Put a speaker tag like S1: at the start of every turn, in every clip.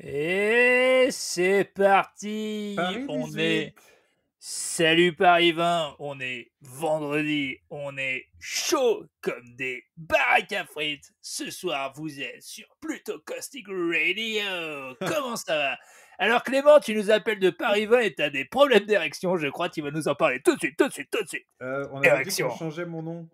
S1: Et c'est parti
S2: Paris
S1: On
S2: 18.
S1: est... Salut Paris 20, on est vendredi, on est chaud comme des baraques à frites. Ce soir, vous êtes sur Pluto Caustic Radio. Comment ça va? Alors Clément, tu nous appelles de Paris 20 et t'as des problèmes d'érection, je crois qu'il va nous en parler tout de suite, tout de suite, tout de suite.
S2: Euh, on dit qu'on changeait mon nom.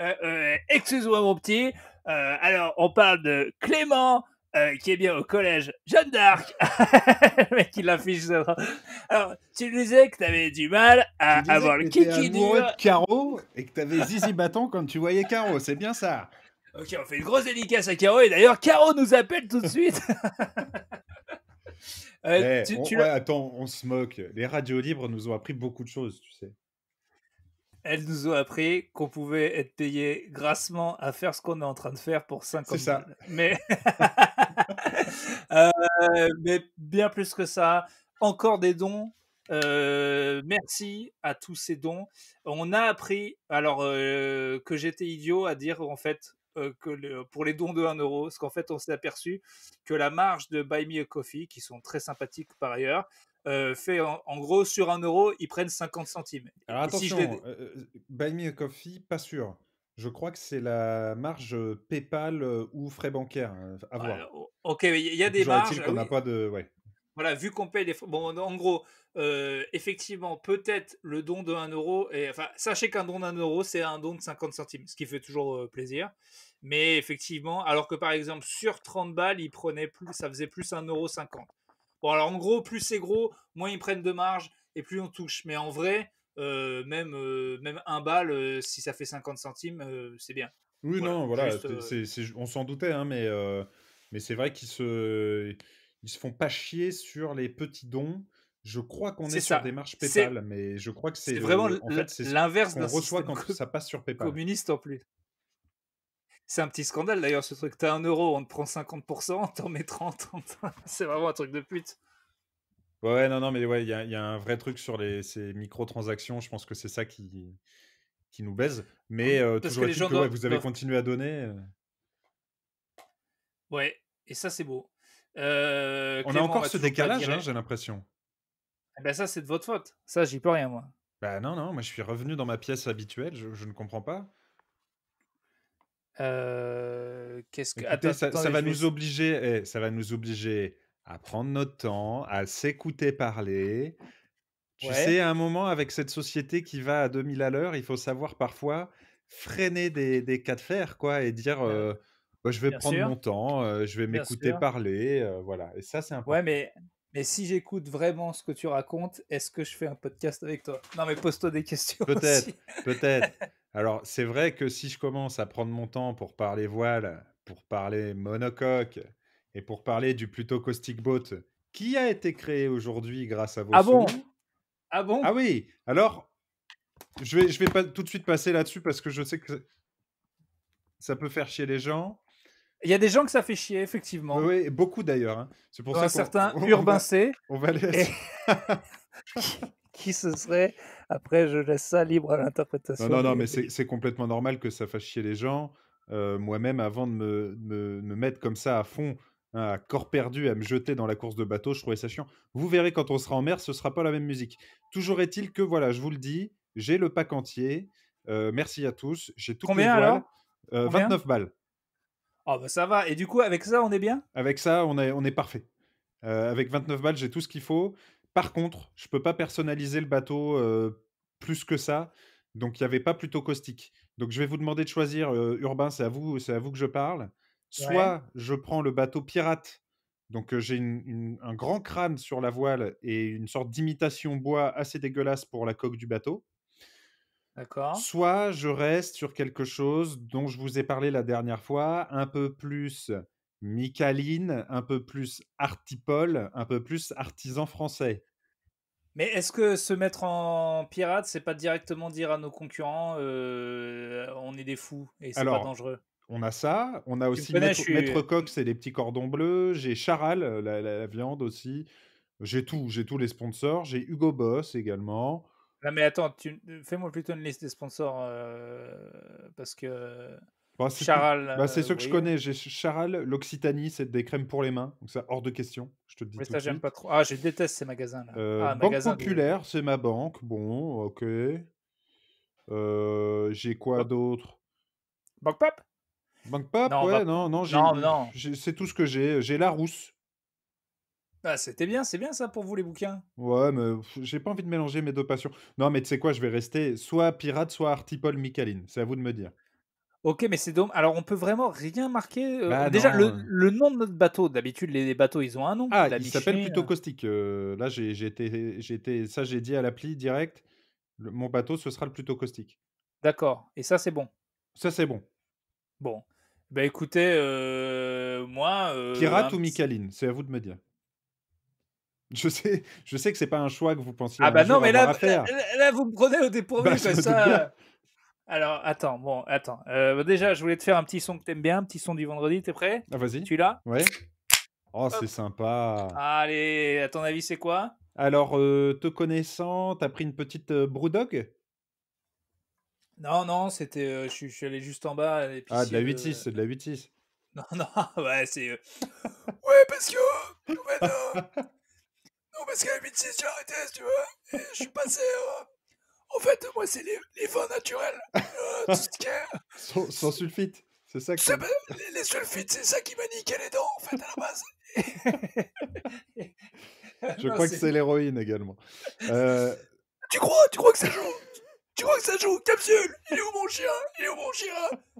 S1: Euh, euh, Excuse-moi mon petit. Euh, alors, on parle de Clément, euh, qui est bien au collège Jeanne d'Arc. le mec, il affiche ça. Alors, tu disais que tu avais du mal à
S2: Tu
S1: avoir le kiki
S2: de Caro et que t'avais zizi bâton quand tu voyais Caro, c'est bien ça.
S1: Ok, on fait une grosse dédicace à Caro. Et d'ailleurs, Caro nous appelle tout de suite. Euh,
S2: Eh,
S1: tu-
S2: on-
S1: tu
S2: ouais, attends, on se moque. Les radios libres nous ont appris beaucoup de choses, tu sais.
S1: Elles nous ont appris qu'on pouvait être payé grassement à faire ce qu'on est en train de faire pour 50
S2: C'est ça.
S1: balles. Mais... Euh, mais bien plus que ça, encore des dons. Euh, merci à tous ces dons. On a appris, alors euh, que j'étais idiot à dire en fait que le- pour les dons de 1 euro, parce qu'en fait on s'est aperçu que la marge de Buy Me a Coffee, qui sont très sympathiques par ailleurs, euh, fait en, en gros sur 1 euro, ils prennent 50 centimes.
S2: Alors
S1: si
S2: attention, euh, euh, Buy Me a Coffee, pas sûr. Je crois que c'est la marge PayPal ou frais bancaires à voir.
S1: Ok, il y a des marges.
S2: qu'on n'a
S1: oui.
S2: pas de. Ouais.
S1: Voilà, vu qu'on paye les frais- Bon, en gros, euh, effectivement, peut-être le don de 1 euro. Et, enfin, sachez qu'un don d'un euro, c'est un don de 50 centimes, ce qui fait toujours plaisir. Mais effectivement, alors que par exemple, sur 30 balles, ils prenaient plus, ça faisait plus 1,50 euro. Bon, alors en gros, plus c'est gros, moins ils prennent de marge et plus on touche. Mais en vrai, euh, même, euh, même 1 balle, euh, si ça fait 50 centimes, c'est bien.
S2: Oui,
S1: Voilà,
S2: non, voilà,
S1: juste,
S2: on s'en doutait, hein, mais, mais c'est vrai qu'ils se, ils se font pas chier sur les petits dons. Je crois qu'on est sur des marges
S1: C'est-
S2: PayPal, mais je crois que c'est
S1: vraiment
S2: en fait,
S1: l'inverse
S2: qu'on reçoit quand ça passe sur PayPal.
S1: communiste en plus. C'est un petit scandale d'ailleurs ce truc. T'as un euro, on te prend 50%, t'en mets 30. c'est vraiment un truc de pute.
S2: Ouais, non, non, mais ouais, il y a, il y a un vrai truc sur les, ces microtransactions. Je pense que c'est ça qui, qui nous baise. Mais euh, toujours
S1: que les
S2: est-il
S1: gens
S2: que ouais,
S1: doivent-
S2: vous avez
S1: doivent-
S2: continué à donner. euh.
S1: Ouais, et ça c'est beau. Euh,
S2: On a encore ce décalage, hein, j'ai l'impression.
S1: Eh ben ça c'est de votre faute. Ça j'y peux rien moi.
S2: Bah non, non, moi je suis revenu dans ma pièce habituelle, je, je ne comprends pas.
S1: Euh, Qu'est-ce que.
S2: Écoutez,
S1: Attends,
S2: ça, ça va
S1: vais-
S2: nous obliger, eh, ça va nous obliger à prendre notre temps, à s'écouter parler. Tu
S1: Ouais.
S2: sais, à un moment, avec cette société qui va à 2000 à l'heure, il faut savoir parfois freiner des, des cas de fer, quoi, et dire, euh, Bah, je vais
S1: bien
S2: prendre
S1: sûr.
S2: mon temps, euh, je vais m'écouter parler, euh, voilà. Et ça, c'est important.
S1: Ouais, mais, mais si j'écoute vraiment ce que tu racontes, est-ce que je fais un podcast avec toi? Non, mais pose-toi des questions.
S2: Peut-être, peut-être. Alors, c'est vrai que si je commence à prendre mon temps pour parler voile, pour parler monocoque et pour parler du plutôt caustic boat qui a été créé aujourd'hui grâce à vos
S1: Ah bon? Ah bon?
S2: Ah oui, alors je vais, je vais pas tout de suite passer là-dessus parce que je sais que ça peut faire chier les gens.
S1: Il y a des gens que ça fait chier, effectivement.
S2: Oui, beaucoup d'ailleurs. hein. C'est pour
S1: un
S2: ça qu'on
S1: certain Urbain
S2: va-
S1: C,
S2: On va aller
S1: Et- qui ce serait Après, je laisse ça libre à l'interprétation.
S2: Non, non, non, mais c'est complètement normal que ça fasse chier les gens. Euh, Moi-même, avant de me, me- me mettre comme ça à fond, hein, à corps perdu, à me jeter dans la course de bateau, je trouvais ça chiant. Vous verrez quand on sera en mer, ce sera pas la même musique. Toujours est-il que, voilà, je vous le dis, j'ai le pack entier. Euh, merci à tous. J'ai toutes
S1: Combien,
S2: les voiles.
S1: alors?
S2: Euh,
S1: Combien?
S2: 29 balles.
S1: Ah, bah ça va. Et du coup, avec ça, on est bien?
S2: Avec ça, on est, on est parfait. Euh, avec 29 balles, j'ai tout ce qu'il faut. Par contre, je peux pas personnaliser le bateau euh, plus que ça. Donc, il n'y avait pas plutôt caustique. Donc, je vais vous demander de choisir. euh, Urbain, c'est à vous, c'est à vous que je parle. Soit je prends le bateau pirate. Donc, euh, j'ai une- une- un grand crâne sur la voile et une sorte d'imitation bois assez dégueulasse pour la coque du bateau.
S1: D'accord.
S2: Soit je reste sur quelque chose dont je vous ai parlé la dernière fois, un peu plus Micaline, un peu plus artipole, un peu plus artisan français.
S1: Mais est-ce que se mettre en pirate, c'est pas directement dire à nos concurrents euh, on est des fous et c'est pas dangereux?
S2: On a ça, on a aussi Maître,
S1: je suis-
S2: Maître Coq, c'est les petits cordons bleus, j'ai Charal, la, la- la viande aussi, j'ai tout, j'ai tous les sponsors, j'ai Hugo Boss également.
S1: Non, mais attends, tu... fais-moi plutôt une liste des sponsors euh, parce que.
S2: Bah, c'est
S1: Charal.
S2: bah, c'est ceux que je connais. J'ai Charal, l'Occitanie, c'est des crèmes pour les mains. Donc ça, hors de question. Je te le dis
S1: Mais
S2: tout
S1: ça,
S2: de
S1: j'aime
S2: suite.
S1: pas trop. Ah, je déteste ces magasins-là.
S2: Euh,
S1: ah,
S2: Banque
S1: magasin de-
S2: Populaire, c'est ma banque. Bon, ok. Euh, j'ai quoi d'autre?
S1: Banque Pop?
S2: Banque Pop,
S1: Non,
S2: ouais, non, non, j'ai,
S1: Non, non.
S2: j'ai- c'est tout ce que j'ai. J'ai la rousse.
S1: Ah, c'était bien, c'est bien ça pour vous les bouquins.
S2: Ouais, mais j'ai pas envie de mélanger mes deux passions. Non, mais tu sais quoi, je vais rester soit pirate, soit Artipol Micaline. C'est à vous de me dire.
S1: Ok, mais c'est dommage. Alors, on peut vraiment rien marquer. euh,
S2: Bah
S1: déjà, le, le nom de notre bateau. D'habitude, les, les bateaux, ils ont un nom.
S2: Ah, il s'appelle plutôt
S1: euh,
S2: caustique. euh, là, j'ai été, j'ai été, ça, j'ai dit à l'appli direct. le- mon bateau, ce sera le plutôt caustique.
S1: D'accord. Et ça, c'est bon?
S2: Ça, c'est bon.
S1: Bon. Bah écoutez, euh, moi. euh,
S2: Pirate ou Micaline, c'est à vous de me dire. Je sais, je sais que c'est pas un choix que vous pensiez
S1: Ah bah non, mais là, là, là, vous me prenez au dépourvu
S2: Bah,
S1: comme ça. Euh. Alors, attends, bon, attends. Euh, déjà, je voulais te faire un petit son que t'aimes bien, un petit son du vendredi, t'es prêt?
S2: Ah, vas-y.
S1: Tu l'as?
S2: Ouais. Oh, c'est sympa.
S1: Allez, à ton avis, c'est quoi?
S2: Alors, euh, te connaissant, t'as pris une petite euh, Brewdog?
S1: Non, non, c'était. euh, je, suis- allé juste en bas. à
S2: Ah, de la 8.6, c'est de la 8.6.
S1: Non, non, ouais, c'est. euh, Ouais, parce que. Euh, Non, parce qu'à 8-6, j'ai arrêté, si tu veux. Et je suis passé. En fait, moi, c'est les, les vins naturels. Euh.
S2: Sans, sans sulfite, c'est ça que
S1: pas- les, les sulfites, c'est ça qui m'a niqué les dents, en fait, à la base.
S2: Je crois que c'est l'héroïne également. Euh,
S1: Tu crois Tu crois que ça joue? Tu crois que ça joue? Capsule Il est où mon chien? Il est où mon chien?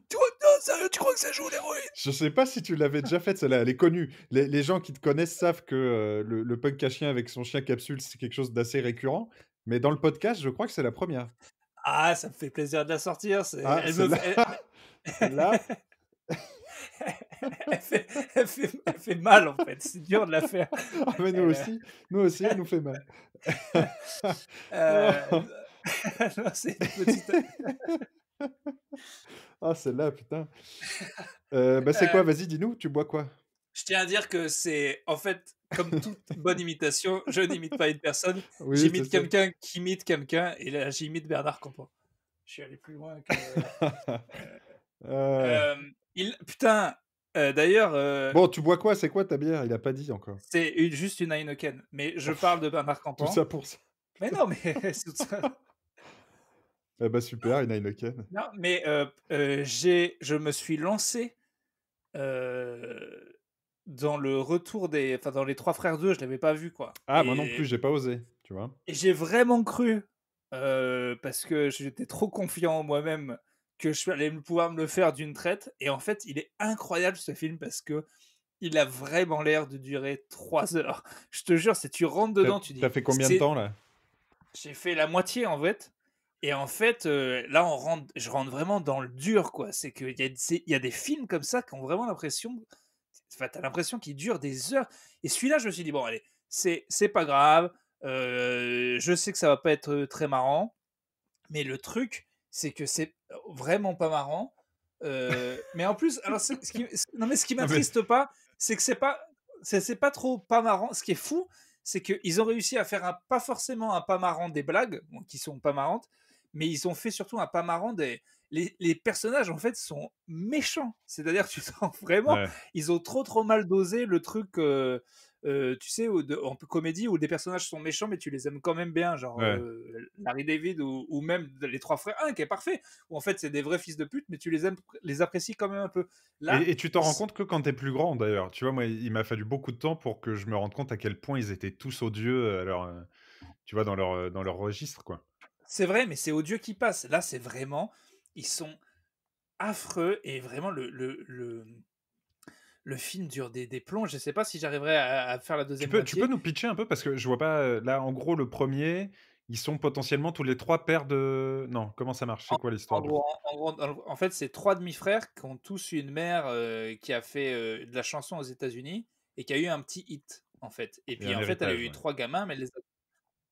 S1: Tu crois Non, sérieux, tu crois que ça joue l'héroïne?
S2: Je sais pas si tu l'avais déjà faite, celle-là, elle est connue. Les, les gens qui te connaissent savent que euh, le, le punk à chien avec son chien capsule, c'est quelque chose d'assez récurrent. Mais dans le podcast, je crois que c'est la première.
S1: Ah, ça me fait plaisir de la sortir.
S2: Ah,
S1: elle, me
S2: celle-là,
S1: elle, fait, elle fait- elle fait mal, en fait. C'est dur de la faire.
S2: ah, mais nous aussi, nous aussi, elle nous fait mal.
S1: Euh, non, c'est une petite.
S2: Ah, celle-là, putain. Euh, bah, c'est
S1: Euh,
S2: quoi Vas-y, dis-nous, tu bois quoi?
S1: Je tiens à dire que c'est, en fait, comme toute bonne imitation, je n'imite pas une personne,
S2: Oui,
S1: j'imite quelqu'un qui imite quelqu'un, et là, j'imite Bernard Campan. Je suis allé plus loin que.
S2: Euh,
S1: Euh, il... Putain, euh, d'ailleurs, euh,
S2: Bon, tu bois quoi? C'est quoi ta bière? Il a pas dit encore.
S1: c'est une- juste une Heineken, mais je parle de Bernard Campan.
S2: Tout ça pour ça.
S1: Mais non, mais c'est tout ça.
S2: Eh bah super, une Heineken.
S1: Non, mais euh, euh, j'ai, je me suis lancé euh, dans le retour des, enfin dans les trois frères 2, je l'avais pas vu quoi.
S2: Ah, moi non plus, j'ai pas osé, tu vois.
S1: Et j'ai vraiment cru euh, parce que j'étais trop confiant en moi-même que je allais pouvoir me le faire d'une traite. Et en fait, il est incroyable ce film parce que il a vraiment l'air de durer trois heures. Je te jure, si tu rentres dedans, tu dis.
S2: t'as fait combien de temps là?
S1: J'ai fait la moitié en fait. Et en fait, euh, là, on rentre, je rentre vraiment dans le dur, quoi. C'est qu'il y, a- y a des films comme ça qui ont vraiment l'impression. Enfin, t'as l'impression qu'ils durent des heures. Et celui-là, je me suis dit, bon, allez, c'est c'est pas grave. euh, je sais que ça va pas être euh, très marrant. Mais le truc, c'est que c'est vraiment pas marrant. euh, mais en plus, alors, ce qui, non, mais ce qui
S2: mais-
S1: m'attriste pas, c'est que c'est pas, c'est c'est pas trop pas marrant. Ce qui est fou, c'est qu'ils ont réussi à faire un, pas forcément un pas marrant des blagues, bon, qui sont pas marrantes, mais ils ont fait surtout un pas marrant des. Les, les personnages, en fait, sont méchants. C'est-à-dire, tu sens vraiment.
S2: Ouais.
S1: Ils ont trop, trop mal dosé le truc, euh, euh, tu sais, où de- en comédie où des personnages sont méchants, mais tu les aimes quand même bien. Genre
S2: Ouais.
S1: euh, Larry David ou, ou même les trois frères 1 qui est parfait. Où en fait, c'est des vrais fils de pute, mais tu les aimes, les apprécies quand même un peu. Là,
S2: Et, et tu t'en rends compte que quand t'es plus grand, d'ailleurs. Tu vois, moi, il m'a fallu beaucoup de temps pour que je me rende compte à quel point ils étaient tous odieux, alors, tu vois, dans leur, dans leur registre, quoi.
S1: C'est vrai, mais c'est odieux qui passe. Là, c'est vraiment. Ils sont affreux et vraiment le. le, le... le film dure des, des plombs. Je sais pas si j'arriverai à, à faire la
S2: Tu
S1: deuxième
S2: peux, tu peux nous pitcher un peu parce que je vois pas. euh, Là, en gros, le premier, ils sont potentiellement tous les trois pères de. Non, comment ça marche? C'est quoi l'histoire
S1: en, fait, c'est trois demi-frères qui ont tous une mère euh, qui a fait euh, de la chanson aux États-Unis et qui a eu un petit hit, en fait. Et puis, en fait, elle a eu
S2: ouais.
S1: trois gamins, mais elle les a,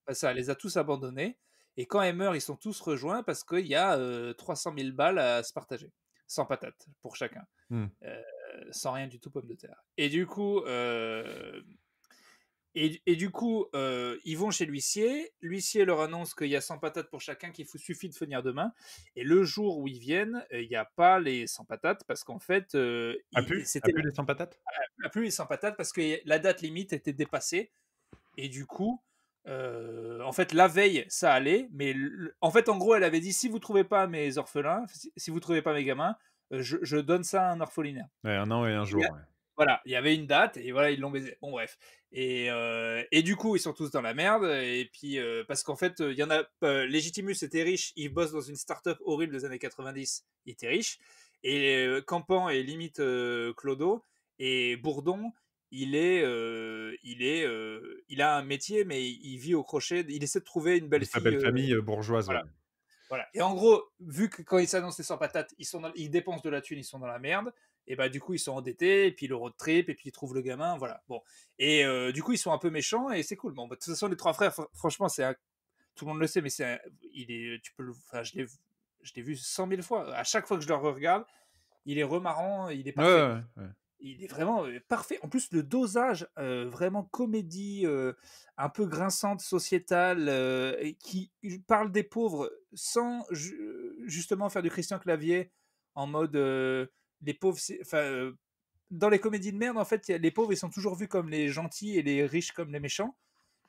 S1: enfin, ça, elle les a tous abandonnés. Et quand elle meurt, ils sont tous rejoints parce qu'il y a euh, 300 000 balles à se partager, sans patate pour chacun,
S2: Hmm.
S1: Euh, sans rien du tout pomme de terre. Et du coup, euh, Et, et du coup, euh, ils vont chez l'huissier. L'huissier leur annonce qu'il y a 100 patates pour chacun, qu'il suffit de venir demain. Et le jour où ils viennent, il n'y a pas les 100 patates parce qu'en fait,
S2: A
S1: il-
S2: plus, a
S1: c'était
S2: plus les 100 patates?
S1: A plus les 100 patates parce que la date limite était dépassée. Et du coup, euh, en fait, la veille, ça allait. Mais le- en fait, en gros, elle avait dit si vous trouvez pas mes orphelins, si- si vous trouvez pas mes gamins, je, je donne ça à un orphelinaire.
S2: Ouais, un an et un jour. Ouais.
S1: Voilà, il y avait une date et voilà, ils l'ont baisé. Bon, bref. Et, euh, et du coup, ils sont tous dans la merde. Et puis, euh, parce qu'en fait, il y en a. Legitimus était riche, il bosse dans une start-up horrible des années 90, il était riche. Et Campan est limite Clodo. Et Bourdon, il est. euh, il, est euh, il a un métier, mais il vit au crochet. Il essaie de trouver une belle fille.
S2: famille bourgeoise.
S1: voilà.
S2: ouais.
S1: voilà. Et en gros, vu que quand ils s'annoncent les 100 patates, ils, sont dans- ils dépensent de la thune, ils sont dans la merde. Et bah du coup, ils sont endettés, et puis le road trip, et puis ils trouvent le gamin, voilà. Bon. Et euh, du coup, ils sont un peu méchants, et c'est cool. Bon, bah, de toute façon, les trois frères, fr- franchement, c'est un- tout le monde le sait, mais c'est un- il est, tu peux, le- enfin, je l'ai, je l'ai vu 100 000 fois. À chaque fois que je le regarde, il est remarrant, il est
S2: Ouais,
S1: parfait
S2: ouais, ouais.
S1: Il est vraiment euh, parfait. En plus, le dosage, euh, vraiment comédie, euh, un peu grinçante, sociétale, qui parle des pauvres sans ju- justement faire du Christian Clavier en mode les pauvres. Enfin, dans les comédies de merde, en fait, les pauvres, ils sont toujours vus comme les gentils et les riches comme les méchants.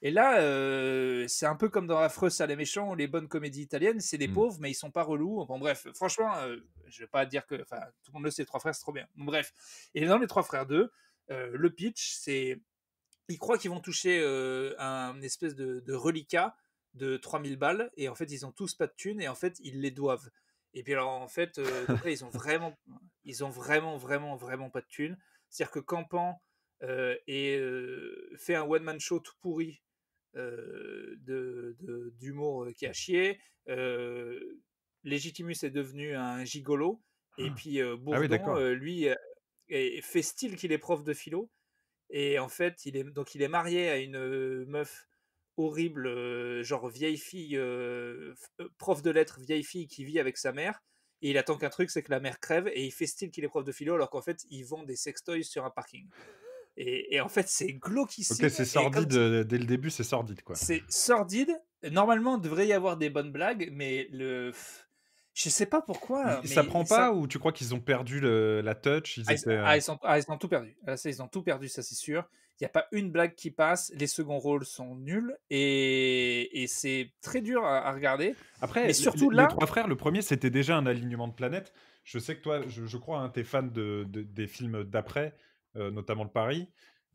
S1: Et là, euh, c'est un peu comme dans Affreux, ça les méchants, ou les bonnes comédies italiennes, c'est des
S2: Mm.
S1: pauvres, mais ils sont pas relous. Bon, bref, franchement, euh, je vais pas dire que. Enfin, tout le monde le sait, Trois Frères, c'est trop bien. Bon, bref. Et dans Les Trois Frères 2, euh, le pitch, c'est. Ils croient qu'ils vont toucher euh, un espèce de, de reliquat de 3000 balles, et en fait, ils ont tous pas de thunes, et en fait, ils les doivent. Et puis, alors, en fait, là, ils ont vraiment. Ils ont vraiment, vraiment, vraiment pas de thunes. C'est-à-dire que Campan euh, et, euh, fait un one-man show tout pourri euh, de- de- d'humour euh, qui a chié. Euh, Legitimus est devenu un gigolo. Et
S2: Ah.
S1: puis
S2: Ah oui,
S1: Bourdon, lui, fait style qu'il est prof de philo. Et en fait, il est, donc il est marié à une meuf horrible, euh, genre vieille fille, euh, prof de lettres, vieille fille qui vit avec sa mère. Et il attend qu'un truc, c'est que la mère crève. Et il fait style qu'il est prof de philo, alors qu'en fait, il vend des sextoys sur un parking. Et, et en fait, c'est glauquissime.
S2: Ok, c'est sordide. euh, Dès le début, c'est sordide, quoi.
S1: c'est sordide. Normalement, il devrait y avoir des bonnes blagues, mais le. Je sais pas pourquoi.
S2: Il- ça
S1: mais
S2: prend
S1: ça-
S2: pas ou tu crois qu'ils ont perdu le- la touch ils
S1: Ah, ils,
S2: étaient, euh,
S1: ah, ils sont, ah, ils ont tout perdu. Ah, ils ont tout perdu, ça c'est sûr. Il n'y a pas une blague qui passe. Les seconds rôles sont nuls et, et c'est très dur à, à regarder.
S2: Après,
S1: Mais
S2: les-
S1: surtout
S2: les,
S1: là-
S2: trois frères, le premier, c'était déjà un alignement de planètes. Je sais que toi, je, je crois, hein, t'es fan de, de- des films d'après, notamment le Paris.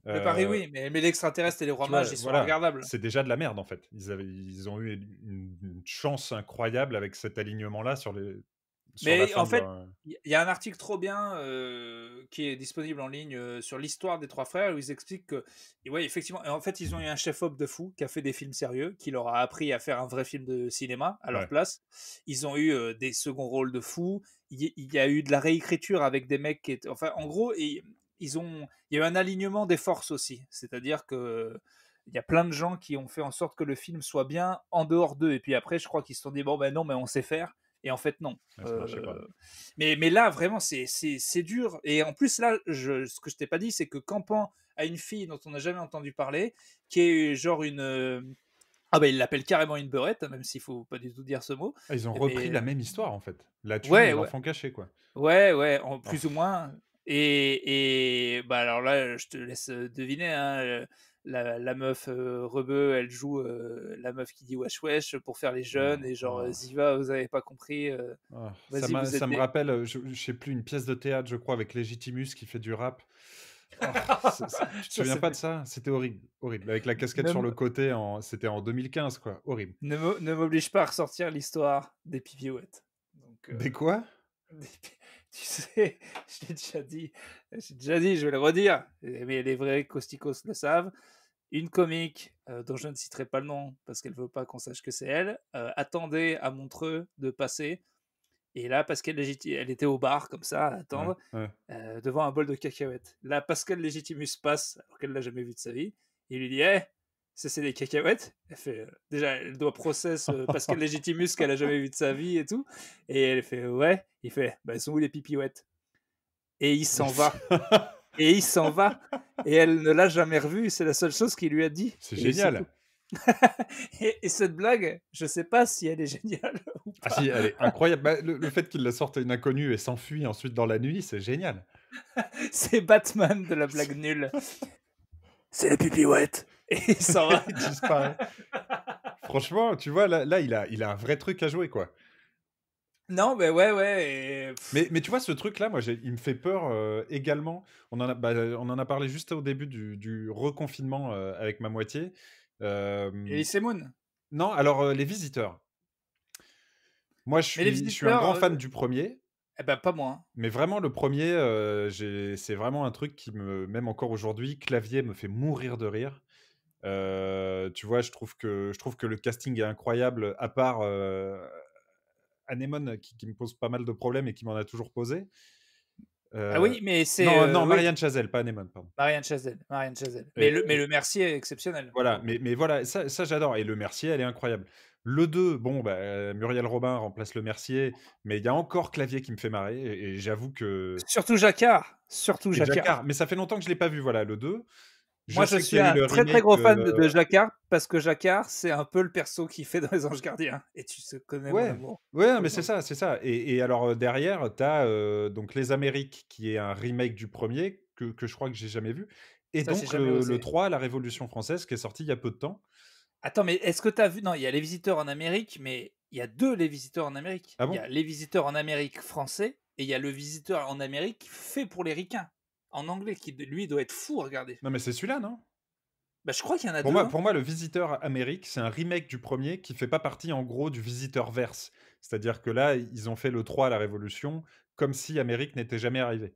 S1: Le pari,
S2: Euh,
S1: oui, mais, mais l'extraterrestre et les rois mages, ils sont
S2: voilà,
S1: regardables.
S2: C'est déjà de la merde en fait. Ils, avaient, ils ont eu une, une chance incroyable avec cet alignement-là sur les.
S1: Mais en fait, Il y a un article trop bien euh, qui est disponible en ligne euh, sur l'histoire des trois frères où ils expliquent que, et ouais, effectivement, en fait, ils ont eu un chef-op de fou qui a fait des films sérieux, qui leur a appris à faire un vrai film de cinéma à leur
S2: Ouais.
S1: place. Ils ont eu euh, des seconds rôles de fou. Il y, y a eu de la réécriture avec des mecs qui étaient, enfin, en gros, et, ils ont, il y a eu un alignement des forces aussi. C'est-à-dire que il y a plein de gens qui ont fait en sorte que le film soit bien en dehors d'eux. Et puis après, je crois qu'ils se sont dit bon ben non, mais on sait faire. Et en fait, non. Euh, mais, mais là, vraiment, c'est- dur. Et en plus, là, je, ce que je t'ai pas dit, c'est que Campan a une fille dont on n'a jamais entendu parler, qui est genre une. euh, Ah ben, il l'appelle carrément une beurette, même s'il faut pas du tout dire ce mot.
S2: Ah, ils ont repris la même histoire en fait. La thune
S1: Ouais,
S2: et
S1: ouais.
S2: l'enfant caché quoi.
S1: Ouais, ouais, en plus ou moins. Et, et bah alors là, je te laisse deviner. hein, la, la meuf euh, rebeu, elle joue euh, la meuf qui dit wesh wesh pour faire les jeunes et genre
S2: oh.
S1: euh, Ziva, vous avez pas compris. euh,
S2: Ah, ça
S1: vous
S2: ça me rappelle, je, je sais plus, une pièce de théâtre, je crois, avec Legitimus qui fait du rap. Ah, c'est- c'est- tu te
S1: Ça,
S2: souviens pas de ça? C'était horrible, horrible. Avec la casquette
S1: Ne
S2: sur le côté, en... c'était en 2015, quoi. Horrible.
S1: Ne m'oblige pas à ressortir l'histoire des euh,
S2: Des quoi?
S1: Des Tu sais, je l'ai déjà dit, j'ai déjà dit, je vais le redire, mais les vrais Costicos le savent. Une comique, euh, dont je ne citerai pas le nom parce qu'elle veut pas qu'on sache que c'est elle, euh, attendait à Montreux de passer. Et là, Pascal Légiti- elle était au bar comme ça, à attendre,
S2: Ouais, ouais.
S1: euh, devant un bol de cacahuètes. Là, Pascal Légitimus passe, alors qu'elle l'a jamais vu de sa vie. Il lui dit Eh, ça c'est des cacahuètes Elle fait euh, Déjà, elle doit process euh, Pascal Légitimus qu'elle a jamais vu de sa vie et tout. Et elle fait Ouais. Il fait Bah, sont où les pipiouettes? Et il s'en va. et il s'en va. Et elle ne l'a jamais revu. C'est la seule chose qu'il lui a dit.
S2: C'est génial.
S1: et, cette blague, je sais pas si elle est géniale ou
S2: pas. Ah si, elle est incroyable. Bah, le, fait qu'il la sorte à une inconnue et s'enfuit ensuite dans la nuit, c'est génial.
S1: c'est Batman de la blague nulle. c'est la pupillette. Et il disparaît.
S2: Franchement, tu vois, là, là, il, a, il a un vrai truc à jouer, quoi.
S1: Non, mais ouais, ouais.
S2: Mais, mais tu vois, ce truc-là, moi, il me fait peur euh, également. On en, a, bah, on en a parlé juste au début du, du reconfinement euh, avec ma moitié.
S1: Euh, Et Moon
S2: Non, alors euh, les visiteurs. Moi, je suis, je suis un grand fan du premier.
S1: Eh ben, pas moi. Hein.
S2: Mais vraiment, le premier, c'est vraiment un truc qui me, même encore aujourd'hui, clavier me fait mourir de rire. Tu vois, je trouve que je trouve que le casting est incroyable, à part Anemone qui, qui, me pose pas mal de problèmes et qui m'en a toujours posé.
S1: ah oui, mais c'est.
S2: Non, non Marianne Chazelle, pas Anemone, pardon.
S1: Marianne Chazelle. Marianne Chazelle. Mais, le, mais le Mercier est exceptionnel.
S2: Voilà, mais, mais voilà, ça, ça j'adore. Et le Mercier, elle est incroyable. Le 2, bon, bah, Muriel Robin remplace le Mercier, mais il y a encore Clavier qui me fait marrer, et, j'avoue que.
S1: Surtout Jacquard. Surtout Jacquard.
S2: Mais ça fait longtemps que je ne l'ai pas vu, voilà, le 2.
S1: Moi, je suis un très très gros fan de, euh, Jacquard parce que Jacquard, c'est un peu le perso qui fait dans Les Anges Gardiens. Et tu se connais
S2: ouais. Ouais, mais c'est ça, c'est ça. Et, alors euh, derrière, tu as euh, donc Les Amériques, qui est un remake du premier, que, que je crois que j'ai jamais vu. Et donc le, 3, La Révolution française, qui est sorti il y a peu de temps.
S1: Attends, mais est-ce que tu as vu Non, il y a Les Visiteurs en Amérique, mais il y a deux Les Visiteurs en Amérique.
S2: Ah
S1: il y a Les Visiteurs en Amérique français et il y a Le Visiteur en Amérique fait pour les ricains en anglais qui lui doit être fou à regarder.
S2: Non mais c'est celui-là, non?
S1: Bah, je crois qu'il y en a
S2: pour
S1: deux.
S2: Moi,
S1: hein.
S2: Pour moi, le Visiteur Amérique, c'est un remake du premier qui fait pas partie en gros du Visiteur Verse. C'est-à-dire que là, ils ont fait le 3 à la Révolution comme si Amérique n'était jamais arrivé.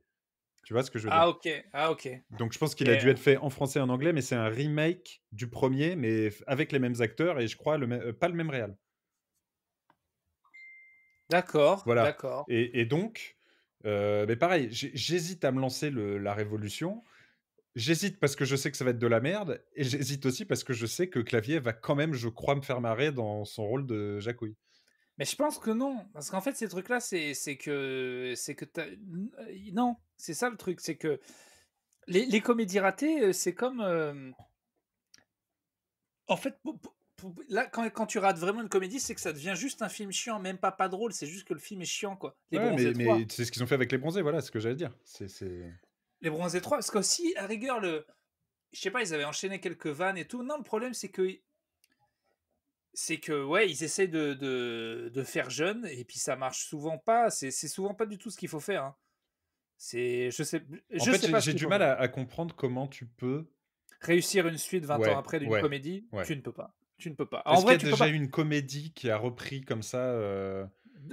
S2: Tu vois ce que je veux
S1: ah,
S2: dire?
S1: ok, ah ok.
S2: Donc je pense qu'il a dû être fait en français et en anglais, mais c'est un remake du premier, mais avec les mêmes acteurs et je crois le euh, pas le même réal.
S1: D'accord, voilà. d'accord.
S2: Et, donc, euh, mais pareil, j'hésite à me lancer la Révolution. J'hésite parce que je sais que ça va être de la merde, et j'hésite aussi parce que je sais que Clavier va quand même, je crois, me faire marrer dans son rôle de Jacouille.
S1: Mais je pense que non, parce qu'en fait, ces trucs-là, c'est que. c'est que Non, c'est ça le truc, c'est que les, comédies ratées, euh, c'est comme. Euh, en fait, là, quand, quand, tu rates vraiment une comédie, c'est que ça devient juste un film chiant, même pas pas drôle, c'est juste que le film est chiant, quoi.
S2: mais, mais c'est ce qu'ils ont fait avec les bronzés, voilà, c'est ce que j'allais dire. C'est
S1: les bronzés 3. Parce qu'aussi, à rigueur, le. Je sais pas, ils avaient enchaîné quelques vannes et tout. Non, le problème, c'est que. C'est que, ouais, ils essaient de, de, faire jeune et puis ça marche souvent pas. C'est souvent pas du tout ce qu'il faut faire. Hein. C'est. Je sais.
S2: Je en fait, j'ai du mal à, comprendre comment tu peux.
S1: Réussir une suite 20 ans après d'une comédie, tu ne peux pas. Tu ne peux pas.
S2: En vrai, qu'il y a déjà eu une comédie qui a repris comme ça. Euh...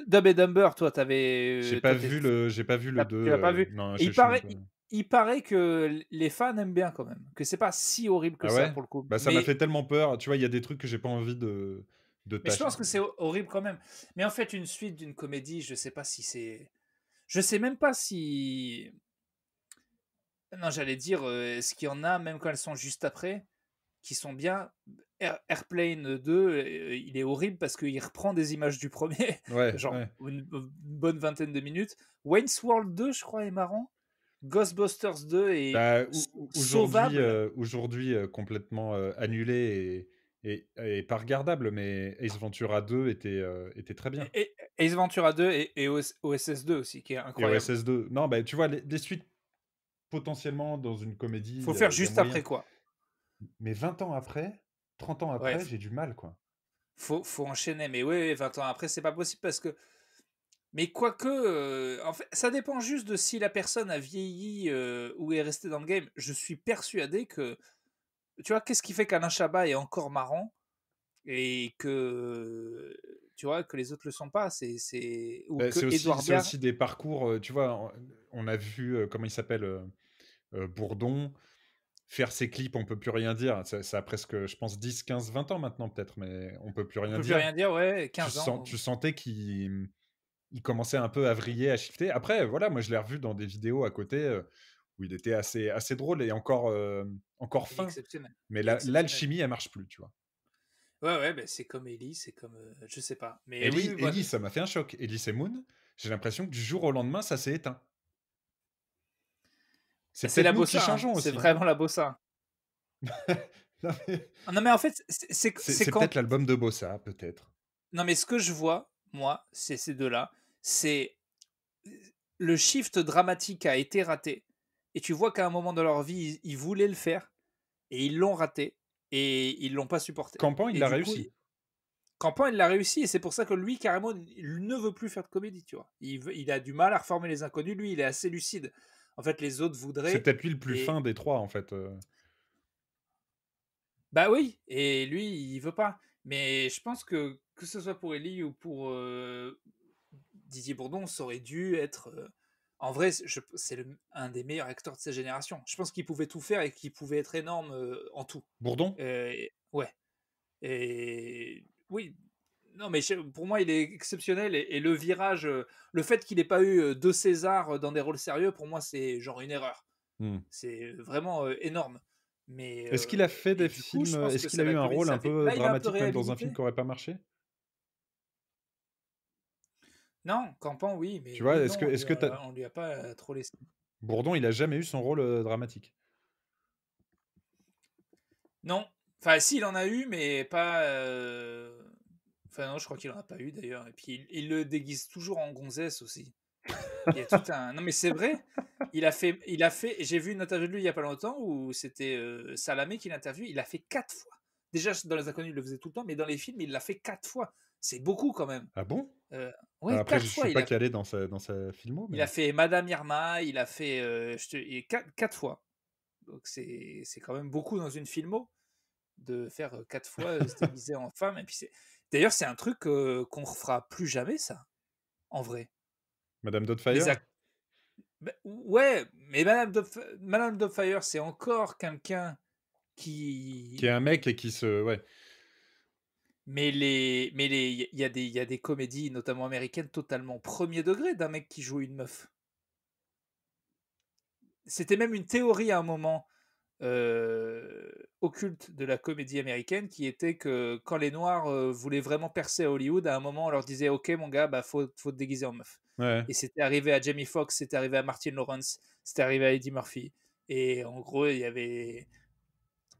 S1: Dub et Dumber, toi, t'avais.
S2: J'ai pas, vu le, j'ai pas vu le 2.
S1: Tu pas vu. Non, il paraît, il paraît que les fans aiment bien quand même, que c'est pas si horrible que ah ça pour le coup.
S2: Bah, ça m'a fait tellement peur. Tu vois, il y a des trucs que j'ai pas envie de. de
S1: mais je pense que c'est horrible quand même. Mais en fait, une suite d'une comédie, je sais pas si c'est. Je sais même pas si. Non, j'allais dire, euh, est-ce qu'il y en a, même quand elles sont juste après, qui sont bien. Airplane 2, euh, il est horrible parce qu'il reprend des images du premier, genre Une, une, bonne vingtaine de minutes. Wayne's World 2, je crois, est marrant. Ghostbusters 2 est bah, aujourd'hui,
S2: euh, euh, complètement euh, annulé et, et, pas regardable, mais Ace Ventura 2 était, était très bien.
S1: Et, Ace Ventura 2 et, et OSS 2 aussi, qui est incroyable.
S2: OSS 2. Non, bah, tu vois, des suites potentiellement dans une comédie.
S1: Faut faire juste après, quoi.
S2: Mais 20 ans après, 30 ans après, j'ai du mal, quoi.
S1: Faut, faut enchaîner, mais oui, 20 ans après, c'est pas possible parce que mais quoique, euh, en fait, ça dépend juste de si la personne a vieilli euh, ou est restée dans le game. Je suis persuadé que, tu vois, qu'est-ce qui fait qu'Alain Chabat est encore marrant et que, tu vois, que les autres le sont pas? C'est, c'est,
S2: bah, aussi, aussi, des parcours. Tu vois, on a vu comment il s'appelle Bourdon faire ses clips, on peut plus rien dire. Ça, a presque, je pense, 10, 15, 20 ans maintenant, peut-être, mais on peut plus rien
S1: on
S2: dire.
S1: Peut plus rien dire, ouais, 15 ans.
S2: tu sentais qu'il il commençait un peu à vriller, à shifter. Après, voilà, moi je l'ai revu dans des vidéos à côté euh, où il était assez, assez drôle et encore, euh, encore fin. Mais l'alchimie, elle marche plus, tu vois.
S1: Ouais, ouais, ben c'est comme Ellie, c'est comme. Euh, je sais pas. Mais
S2: Ellie, oui, ça m'a fait un choc. Ellie et Moon, j'ai l'impression que du jour au lendemain, ça s'est éteint.
S1: C'est la bossa. Hein. C'est vraiment la bossa. non, mais... Ah, non, mais... en fait, c'est
S2: C'est peut-être l'album de bossa, peut-être.
S1: Non, mais ce que je vois, moi, c'est ces deux-là. C'est le shift dramatique a été raté. Et tu vois qu'à un moment de leur vie, ils, voulaient le faire. Et ils l'ont raté. Et ils l'ont pas supporté.
S2: Campan, il l'a réussi.
S1: Campan, il l'a réussi. Et c'est pour ça que lui, carrément, il ne veut plus faire de comédie, tu vois. Il, il a du mal à reformer les inconnus. Lui, il est assez lucide. En fait, les autres voudraient.
S2: C'est peut-être lui le plus fin des trois, en fait. Euh.
S1: Bah oui, et lui, il veut pas. Mais je pense que que ce soit pour Ellie ou pour euh, Didier Bourdon, ça aurait dû être. Euh, en vrai, c'est un des meilleurs acteurs de sa génération. Je pense qu'il pouvait tout faire et qu'il pouvait être énorme en tout.
S2: Bourdon?
S1: Ouais. Et oui, non, mais pour moi, il est exceptionnel. Et, le virage, euh, le fait qu'il n'ait pas eu euh, deux Césars euh, dans des rôles sérieux, pour moi, c'est genre une erreur. Mmh. C'est vraiment énorme. Mais
S2: est-ce qu'il a fait des films Est-ce qu'il a eu un rôle un peu dramatique même dans un film qui n'aurait pas marché?
S1: Non, Campan, oui, mais
S2: tu vois, est-ce que, est-ce que
S1: on lui a pas trop laissé.
S2: Bourdon, il a jamais eu son rôle dramatique?
S1: Non, enfin, si, il en a eu, mais pas. Enfin, non, je crois qu'il n'en a pas eu d'ailleurs. Et puis, il, le déguise toujours en gonzesse aussi. Il y a tout un... Non, mais c'est vrai. Il a fait. Il a fait J'ai vu une interview de lui il n'y a pas longtemps où c'était euh, Salamé qui l'interviewe. Il a fait quatre fois. Déjà, dans Les Inconnus, il le faisait tout le temps, mais dans les films, il l'a fait quatre fois. C'est beaucoup quand même.
S2: Ah bon?
S1: Euh,
S2: ouais, Après, je ne suis pas calé dans sa, dans sa filmo.
S1: Il a fait Madame Irma, il a fait euh, quatre, quatre, fois. Donc c'est quand même beaucoup dans une filmo de faire quatre fois se déguiser en femme. Et puis c'est D'ailleurs, c'est un truc qu'on qu'on refera plus jamais, ça, en vrai.
S2: Madame Dotfire
S1: bah, Ouais, mais Madame, Dotfire, c'est encore quelqu'un qui.
S2: Qui est un mec et qui se. Ouais.
S1: Mais les, mais les, il y a des, il y a des comédies, notamment américaines, totalement premier degré d'un mec qui joue une meuf. C'était même une théorie à un moment euh, occulte de la comédie américaine qui était que quand les Noirs euh, voulaient vraiment percer à Hollywood, à un moment on leur disait Ok, mon gars, bah, faut, faut te déguiser en meuf. Et c'était arrivé à Jamie Foxx, c'était arrivé à Martin Lawrence, c'était arrivé à Eddie Murphy. Et en gros, il y avait.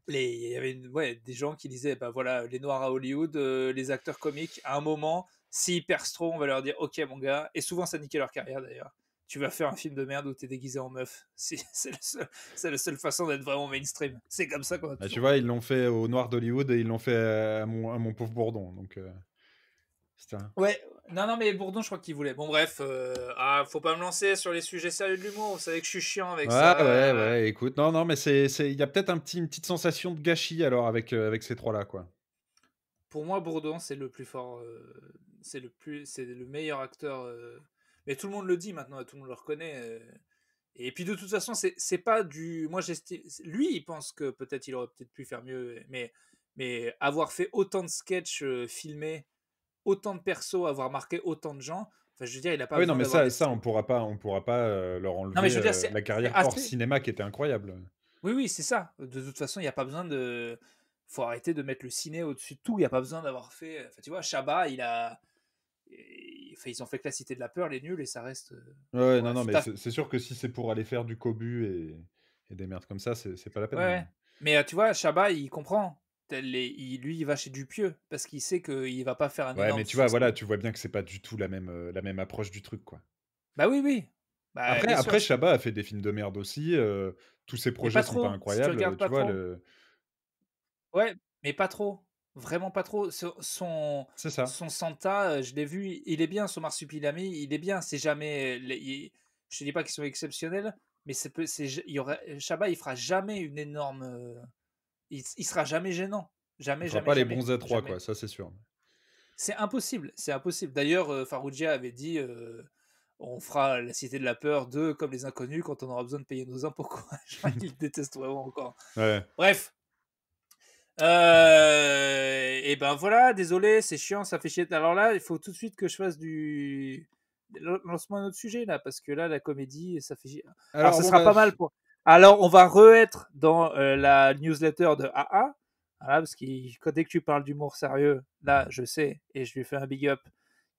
S1: Les, il y avait ouais, des gens qui disaient bah voilà les noirs à Hollywood euh, les acteurs comiques à un moment s'ils percent trop on va leur dire ok mon gars et souvent ça niquait leur carrière d'ailleurs tu vas faire un film de merde où tu es déguisé en meuf. C'est la, seule façon d'être vraiment mainstream. C'est comme ça qu'on
S2: bah, Tu vois, ils l'ont fait au Noir d'Hollywood et ils l'ont fait à mon, à mon, pauvre Bourdon. Donc, euh,
S1: Ouais, non, non, mais Bourdon, je crois qu'il voulait. Bon, bref, euh, ah, faut pas me lancer sur les sujets sérieux de l'humour. Vous savez que je suis chiant avec ça.
S2: Ouais, ouais, écoute. Non, non, mais il y a peut-être un petit, une petite sensation de gâchis alors avec, euh, avec ces trois-là, quoi.
S1: Pour moi, Bourdon, c'est le plus fort. c'est le, plus, c'est le meilleur acteur mais tout le monde le dit maintenant, tout le monde le reconnaît. Euh. Et puis de toute façon, c'est pas du. Moi, j'estime. Lui, il pense que peut-être il aurait peut-être pu faire mieux, mais, mais avoir fait autant de sketchs euh, filmés, autant de persos, avoir marqué autant de gens. Enfin, je veux dire, il a pas.
S2: Ah oui, non, mais ça, ça, on pourra pas, on pourra pas euh, leur enlever non, mais je veux dire, la carrière hors cinéma qui était incroyable.
S1: Oui, oui, c'est ça. De toute façon, il n'y a pas besoin de. Faut arrêter de mettre le ciné au-dessus de tout. Il n'y a pas besoin d'avoir fait. Enfin, tu vois, Chabat, il a ils ont fait que la cité de la peur, les nuls, et ça reste.
S2: Euh, ouais, non, non, mais c'est sûr que si c'est pour aller faire du cobu et, et des merdes comme ça, c'est pas la peine.
S1: Ouais, mais euh, tu vois, Chabat, il comprend. Il, lui, il va chez Dupieux parce qu'il sait qu'il va pas faire un.
S2: Ouais, mais tu vois, voilà, tu vois bien que c'est pas du tout la même, euh, la même approche du truc, quoi.
S1: Bah oui, oui. Bah,
S2: après, après Chabat a fait des films de merde aussi. tous ses projets sont pas incroyables. tu, vois, le...
S1: Ouais, mais pas trop. Vraiment pas trop. Son,
S2: ça.
S1: son Santa, euh, je l'ai vu, il est bien, son Marsupilami, il est bien. C'est jamais. je te dis pas qu'ils sont exceptionnels, mais c'est il y aurait, Chabat, il fera jamais une énorme. Euh, il, il sera jamais gênant. Jamais, il fera
S2: pas
S1: les
S2: bons A3, quoi, ça c'est sûr.
S1: C'est impossible, c'est impossible. D'ailleurs, euh, Farougia avait dit on fera la Cité de la Peur 2 comme les inconnus quand on aura besoin de payer nos impôts. Quoi. il déteste vraiment encore. Bref, euh, et ben voilà, désolé, c'est chiant, ça fait chier. Alors là, il faut tout de suite que je fasse du lancement un autre sujet là, parce que là, la comédie, ça fait chier. Alors, ça sera pas mal pour. Alors, on va re-être dans euh, la newsletter de AA. Voilà, parce que dès que tu parles d'humour sérieux, là, je sais, et je lui fais un big up,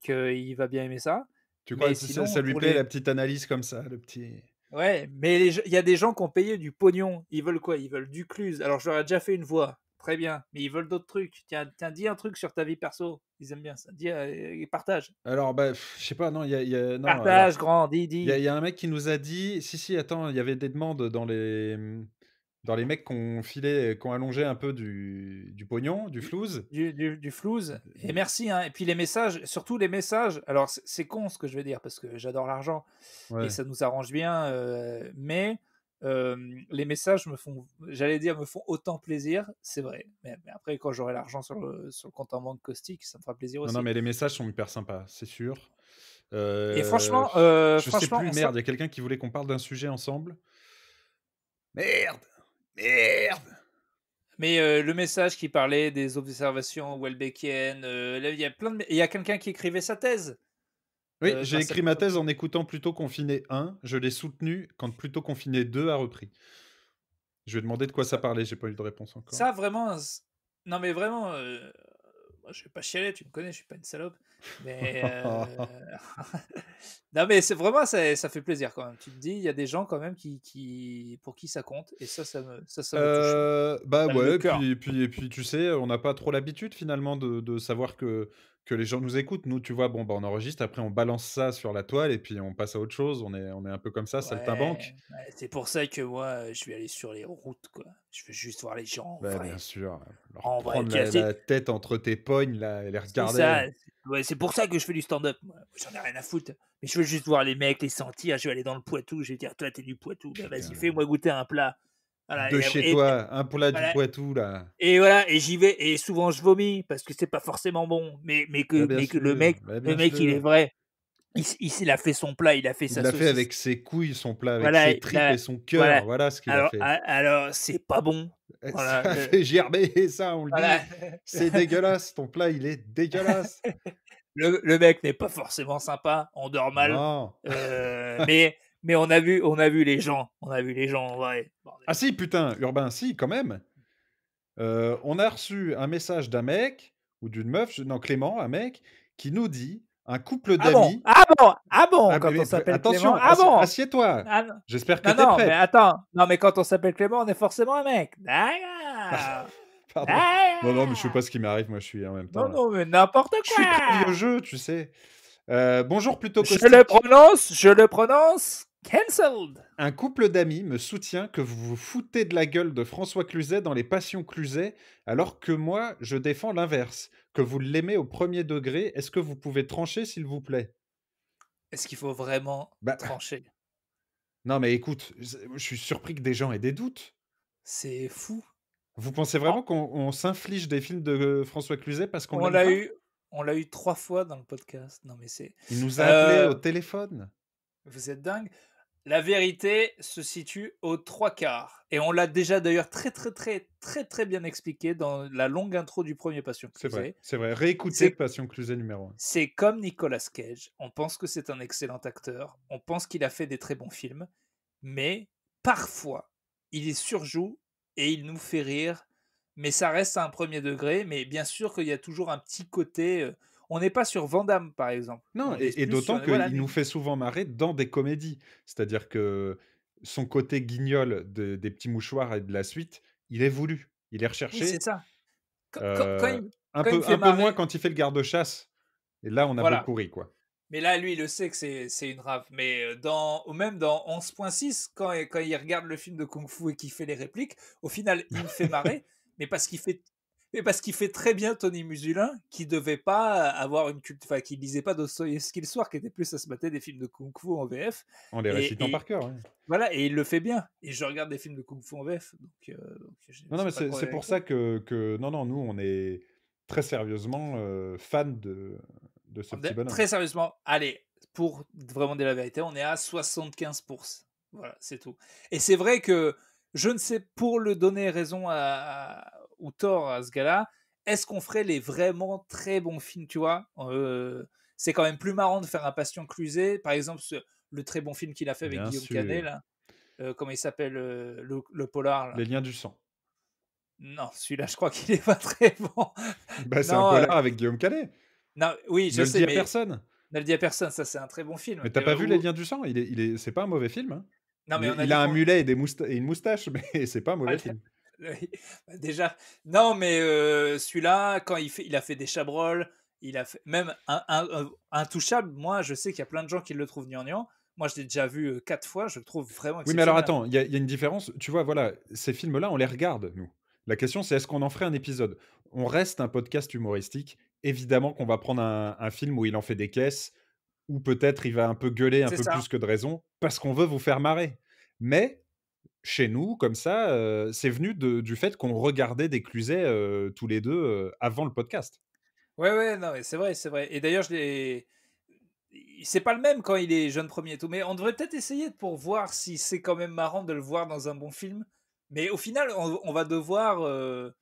S1: qu'il va bien aimer ça.
S2: Tu crois que ça, lui plaît la petite analyse comme ça, le petit.
S1: Ouais, mais il y a des gens qui ont payé du pognon. Ils veulent quoi? Ils veulent du cluse. Alors, j'aurais déjà fait une voix. Très bien. Mais ils veulent d'autres trucs. Tiens, tiens, dis un truc sur ta vie perso. Ils aiment bien ça. Dis, euh, partage.
S2: Alors, bah, je sais pas, non, il y a. y a- non,
S1: Partage, grand, dis,
S2: Il
S1: dis.
S2: y, a- il y a un mec qui nous a dit. Si, si, attends, il y avait des demandes dans les. Dans les mecs qui ont filé, qui ont allongé un peu du, du pognon, du flouze.
S1: Du, du, du flouze. Et merci. Hein. Et puis les messages, surtout les messages. Alors, c'est- c'est con ce que je vais dire parce que j'adore l'argent
S2: Ouais.
S1: et ça nous arrange bien. euh, mais euh, les messages me font, j'allais dire, me font autant plaisir. C'est vrai. Mais, mais après, quand j'aurai l'argent sur le, sur le compte en banque caustique, ça me fera plaisir aussi.
S2: non, mais les messages sont hyper sympas, c'est sûr.
S1: Et franchement,
S2: Euh,
S1: euh,
S2: je sais
S1: franchement,
S2: plus, merde, il y a quelqu'un qui voulait qu'on parle d'un sujet ensemble. Merde Merde
S1: Mais euh, le message qui parlait des observations Welbeckiennes, euh, il y a plein de... Il y a quelqu'un qui écrivait sa thèse.
S2: Oui,
S1: Euh,
S2: j'ai écrit ma thèse en écoutant Plutôt Confiné 1. Je l'ai soutenu quand Plutôt Confiné 2 a repris. Je lui ai demandé de quoi ça parlait, j'ai pas eu de réponse encore.
S1: Ça, vraiment... Non, mais vraiment... euh, Moi, je vais pas chialer, tu me connais, je suis pas une salope. Mais... euh, non, mais c'est vraiment, ça, ça fait plaisir quand même. Tu te dis, il y a des gens quand même qui, qui... pour qui ça compte. Et ça, ça me, ça, ça me touche.
S2: Euh, bah ouais, puis, puis, et puis tu sais, on n'a pas trop l'habitude finalement de, de savoir que, que les gens nous écoutent. Nous, tu vois, bon, bah, on enregistre, après on balance ça sur la toile et puis on passe à autre chose. On est, on est un peu comme ça, saltimbanque.
S1: Ouais, c'est pour ça que moi, je vais aller sur les routes, quoi. Je veux juste voir les gens en
S2: Bah,
S1: vrai.
S2: bien sûr. Leur
S1: En vrai,
S2: prendre la,
S1: casser-
S2: la tête entre tes pognes là, et les regarder.
S1: ça, c'est- ouais, c'est pour ça que je fais du stand-up. J'en ai rien à foutre. Mais je veux juste voir les mecs, les sentir. Je vais aller dans le Poitou. Je vais dire, toi, t'es du Poitou. Bah, vas-y, fais-moi goûter un plat. Voilà,
S2: de chez
S1: et-
S2: toi, un plat
S1: voilà.
S2: du Poitou là.
S1: Et voilà, et j'y vais. Et souvent, je vomis parce que c'est pas forcément bon. Mais, mais que,
S2: Bah, bien
S1: mais que le mec,
S2: bah,
S1: le mec, il est vrai. Il, il, il a fait son plat, il a fait
S2: Il
S1: sa
S2: l'a fait
S1: saucisse.
S2: avec ses couilles, son plat, avec
S1: Voilà,
S2: ses
S1: il
S2: tripes
S1: a-
S2: et son cœur. Voilà,
S1: voilà.
S2: ce qu'il a fait.
S1: a- alors c'est pas bon.
S2: Eh,
S1: voilà,
S2: Ça
S1: euh,
S2: fait gerber ça, on le dit. C'est dégueulasse, ton plat il est dégueulasse.
S1: Le, le mec n'est pas forcément sympa, on dort mal.
S2: Non.
S1: Euh, mais, mais on a vu, on a vu les gens, on a vu les gens. Bordel.
S2: Ah si, putain, Urbain, si, quand même. Euh, on a reçu un message d'un mec ou d'une meuf, je- non, Clément, un mec, qui nous dit un couple
S1: Ah bon,
S2: d'amis.
S1: ah bon, ah bon,
S2: Ah,
S1: quand on s'appelle
S2: attention,
S1: Clément, ah bon?
S2: assieds-toi.
S1: Ah non,
S2: J'espère que
S1: non,
S2: t'es
S1: non,
S2: prêt.
S1: mais attends, non mais quand on s'appelle Clément, on est forcément un mec.
S2: Pardon. Non, non, mais je sais pas ce qui m'arrive, moi je suis en même temps.
S1: Non,
S2: là.
S1: non, mais n'importe
S2: Je suis très
S1: quoi.
S2: vieux jeu, tu sais. Euh, bonjour plutôt
S1: Je
S2: caustique.
S1: le prononce, je le prononce. Cancelled.
S2: Un couple d'amis me soutient que vous vous foutez de la gueule de François Cluzet dans les Passions Cluzet, alors que moi, je défends l'inverse, que vous l'aimez au premier degré. Est-ce que vous pouvez trancher, s'il vous plaît?
S1: Est-ce qu'il faut vraiment
S2: Bah,
S1: trancher?
S2: Non, mais écoute, je suis surpris que des gens aient des doutes.
S1: C'est fou.
S2: Vous pensez vraiment qu'on on s'inflige des films de euh, François Cluzet parce qu'on
S1: l'a eu, on l'a eu trois fois dans le podcast. Non mais c'est,
S2: Il nous a appelé
S1: Euh,
S2: au téléphone.
S1: vous êtes dingue. La vérité se situe aux trois quarts. Et on l'a déjà d'ailleurs très très très très très bien expliqué dans la longue intro du premier Passion.
S2: C'est vrai, c'est vrai. Réécoutez Passion Cluzet numéro 1.
S1: C'est comme Nicolas Cage. On pense que c'est un excellent acteur. On pense qu'il a fait des très bons films. Mais parfois, il est surjoue et il nous fait rire. Mais ça reste à un premier degré. Mais bien sûr qu'il y a toujours un petit côté. euh, On n'est pas sur Vandame, par exemple.
S2: Non,
S1: On
S2: et, d'autant qu'il
S1: voilà,
S2: nous fait souvent marrer dans des comédies. C'est-à-dire que son côté guignol de- des petits mouchoirs et de la suite, il est voulu, il est
S1: Oui,
S2: recherché.
S1: c'est ça. Quand, quand- quand
S2: Euh,
S1: il-
S2: un
S1: quand
S2: peu, moins quand il fait le garde-chasse. Et là, on a
S1: Voilà.
S2: beaucoup ri, quoi.
S1: Mais là, lui, il le sait que c'est une rave. Mais euh, dans, ou même dans 11.6, quand, quand il regarde le film de Kung Fu et qu'il fait les répliques, au final, il me fait marrer. mais parce qu'il fait, mais parce qu'il fait très bien Tony Musulin, qui devait pas avoir une culte, enfin, qui lisait pas Dostoïevski le soir, qui était plus à se mater des films de Kung Fu en VF.
S2: En les récitant par cœur. ouais.
S1: Voilà, et il le fait bien. Et je regarde des films de Kung Fu en VF. Donc, euh, donc
S2: Non, non, mais c'est pour ça que, que. Non, non, nous, on est très sérieusement euh, fans de, de ce
S1: On
S2: petit bonhomme.
S1: Très sérieusement, allez, pour vraiment dire la vérité, on est à 75%. Voilà, c'est tout. Et c'est vrai que je ne sais, pour le donner raison à, à- ou tort à ce gars-là, est-ce qu'on ferait les vraiment très bons films, tu vois? Euh, C'est quand même plus marrant de faire un Passion Cluzet, par exemple, ce- le très bon film qu'il a fait avec
S2: Bien
S1: Guillaume
S2: sûr.
S1: Canet, là. Euh, comment il s'appelle euh, le, le polar là?
S2: Les liens du sang.
S1: Non, celui-là, je crois qu'il est pas très bon.
S2: Bah, c'est un polar avec Guillaume Canet.
S1: Non, oui,
S2: Ne
S1: je
S2: le
S1: sais,
S2: dis à
S1: mais
S2: personne.
S1: ne le dis à personne, ça c'est un très bon film.
S2: Mais t'as pas vu Les liens du sang? Il est, il est... C'est pas un mauvais film. hein.
S1: Non, mais
S2: Il,
S1: on a
S2: il
S1: dit
S2: a un mulet et, des mousta- et une moustache, mais c'est pas un mauvais
S1: Ah,
S2: film.
S1: Bah, déjà, non, mais euh, celui-là, quand il, fait, il a fait des chabrolles, il a fait même un, un, un- Intouchable. Moi, je sais qu'il y a plein de gens qui le trouvent gnangnan. Moi, je l'ai déjà vu quatre fois. Je le trouve vraiment
S2: Oui, mais alors attends, il y, a- il y a une différence. Tu vois, voilà, ces films-là, on les regarde, nous. La question, c'est est-ce qu'on en ferait un épisode? On reste un podcast humoristique. Évidemment qu'on va prendre un, un film où il en fait des caisses, ou peut-être il va un peu gueuler un peu
S1: ça.
S2: plus que de raison, parce qu'on veut vous faire marrer. Mais chez nous, comme ça, euh, c'est venu de- du fait qu'on regardait des Cluzet euh, tous les deux euh, avant le podcast.
S1: Ouais, ouais, non, c'est vrai, c'est vrai. Et d'ailleurs, je l'ai. C'est pas le même quand il est jeune premier et tout, mais on devrait peut-être essayer pour voir si c'est quand même marrant de le voir dans un bon film. Mais au final, on, on va devoir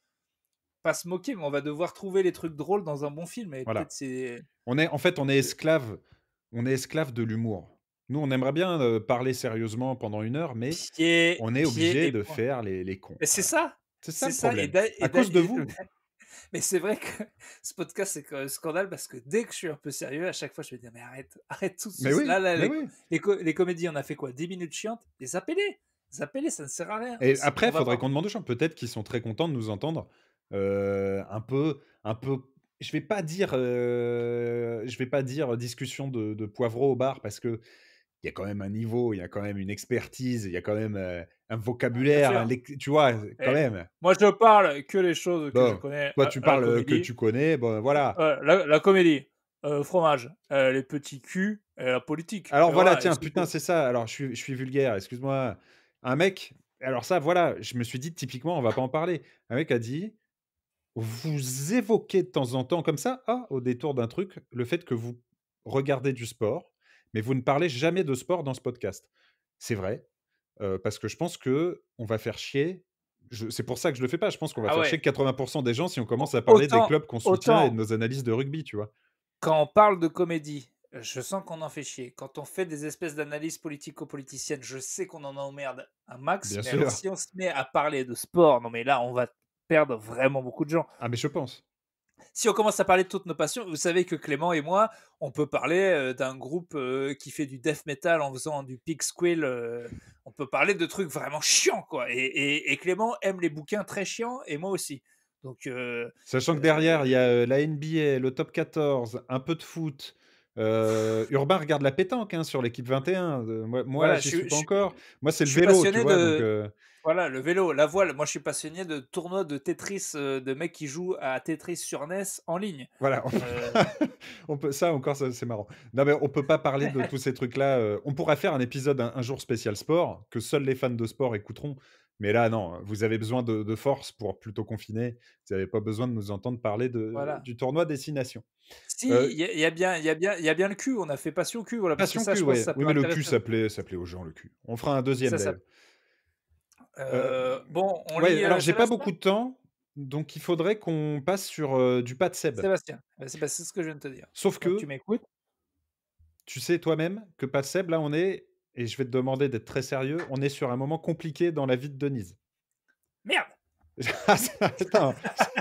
S1: pas se moquer, mais on va devoir trouver les trucs drôles dans un bon film. Et
S2: Voilà.
S1: c'est.
S2: On est, en fait, on est esclave. On est esclave de l'humour. Nous, on aimerait bien euh, parler sérieusement pendant une heure, mais
S1: Pied,
S2: on est
S1: pied
S2: obligé
S1: et
S2: de faire les, les cons.
S1: Mais c'est ça.
S2: C'est ça
S1: C'est
S2: le
S1: ça.
S2: problème.
S1: Et d'a- et
S2: à
S1: d'a-
S2: cause de
S1: et-
S2: vous.
S1: Mais c'est vrai que ce podcast, c'est un scandale parce que dès que je suis un peu sérieux, à chaque fois, je me dis, mais arrête, arrête tout
S2: Mais
S1: ce-
S2: oui,
S1: Là, là,
S2: mais
S1: les,
S2: oui.
S1: les co- les comédies, on a fait quoi 10 minutes chiantes? Les zappez-les Zappez-les, ça ne sert à rien.
S2: Et après,
S1: on
S2: il
S1: va
S2: faudrait qu'on demande aux gens. Peut-être qu'ils sont très contents de nous entendre euh, un peu, un peu. Je vais pas dire, euh, je vais pas dire discussion de, de poivreau au bar parce que il y a quand même un niveau, il y a quand même une expertise, il y a quand même euh, un vocabulaire, un lec- tu vois, quand même.
S1: Moi, je ne parle que les choses que
S2: Bon,
S1: je connais.
S2: Toi, tu parles euh, que tu connais, bon, voilà.
S1: Euh, la, la comédie, euh, fromage, euh, les petits culs, et la politique.
S2: Alors voilà, tiens, putain, c'est ça. Alors je suis, je suis vulgaire, excuse-moi. Un mec, alors ça, voilà, je me suis dit typiquement, on va pas en parler. Un mec a dit, vous évoquez de temps en temps comme ça, ah, au détour d'un truc, le fait que vous regardez du sport, mais vous ne parlez jamais de sport dans ce podcast. C'est vrai, euh, parce que je pense que on va faire chier. je- C'est pour ça que je le fais pas. Je pense qu'on va
S1: Ah
S2: faire
S1: ouais.
S2: chier 80% des gens si on commence à parler des clubs qu'on soutient et de nos analyses de rugby, tu vois.
S1: Quand on parle de comédie, je sens qu'on en fait chier. Quand on fait des espèces d'analyses politico-politiciennes, je sais qu'on en emmerde un max.
S2: Bien
S1: mais
S2: sûr.
S1: alors, si on se met à parler de sport, non mais là, on va perdre vraiment beaucoup de gens.
S2: Ah, mais je pense.
S1: Si on commence à parler de toutes nos passions, vous savez que Clément et moi, on peut parler euh, d'un groupe euh, qui fait du death metal en faisant du pig squeal. euh, on peut parler de trucs vraiment chiants, quoi. Et, et- et Clément aime les bouquins très chiants, et moi aussi. Donc, euh,
S2: Sachant que derrière, il y a la NBA, le top 14, un peu de foot. Euh, Urbain regarde la pétanque hein, sur l'équipe 21. Euh, moi, moi
S1: Voilà, je
S2: suis
S1: suis-
S2: pas
S1: je-
S2: encore. Moi, c'est le vélo, tu
S1: passionné
S2: vois.
S1: de-
S2: donc, euh,
S1: voilà, le vélo, la voile. Moi, je suis passionné de tournois de Tetris, euh, de mecs qui jouent à Tetris sur NES en ligne.
S2: voilà.
S1: Euh,
S2: on peut, ça encore, c'est marrant. Non, mais on peut pas parler de tous ces trucs-là. on pourra faire un épisode un, un jour spécial sport que seuls les fans de sport écouteront. Mais là, non, vous avez besoin de, de force pour plutôt confiner. Vous n'avez pas besoin de nous entendre parler de,
S1: Voilà.
S2: du tournoi Destination.
S1: si, il
S2: Euh,
S1: y, a- y a bien, y a bien, il y a bien le cul. On a fait passion cul, voilà. parce que
S2: Passion
S1: ça,
S2: cul, ouais.
S1: ça
S2: Oui, mais le cul, ça plaît, ça plaît aux gens, le cul. On fera un deuxième
S1: Ça, ça-
S2: d'ailleurs.
S1: Euh, bon, on
S2: Ouais,
S1: lit.
S2: alors
S1: euh,
S2: j'ai pas beaucoup de temps, donc il faudrait qu'on passe sur euh, du pas de Seb.
S1: Sébastien, Bah, c'est bah, c'est ce que je viens de te dire.
S2: Sauf
S1: Donc,
S2: que
S1: tu m'écoutes.
S2: tu sais toi-même que pas de Seb, là on est, et je vais te demander d'être très sérieux, on est sur un moment compliqué dans la vie de Denise.
S1: Merde.
S2: Attends.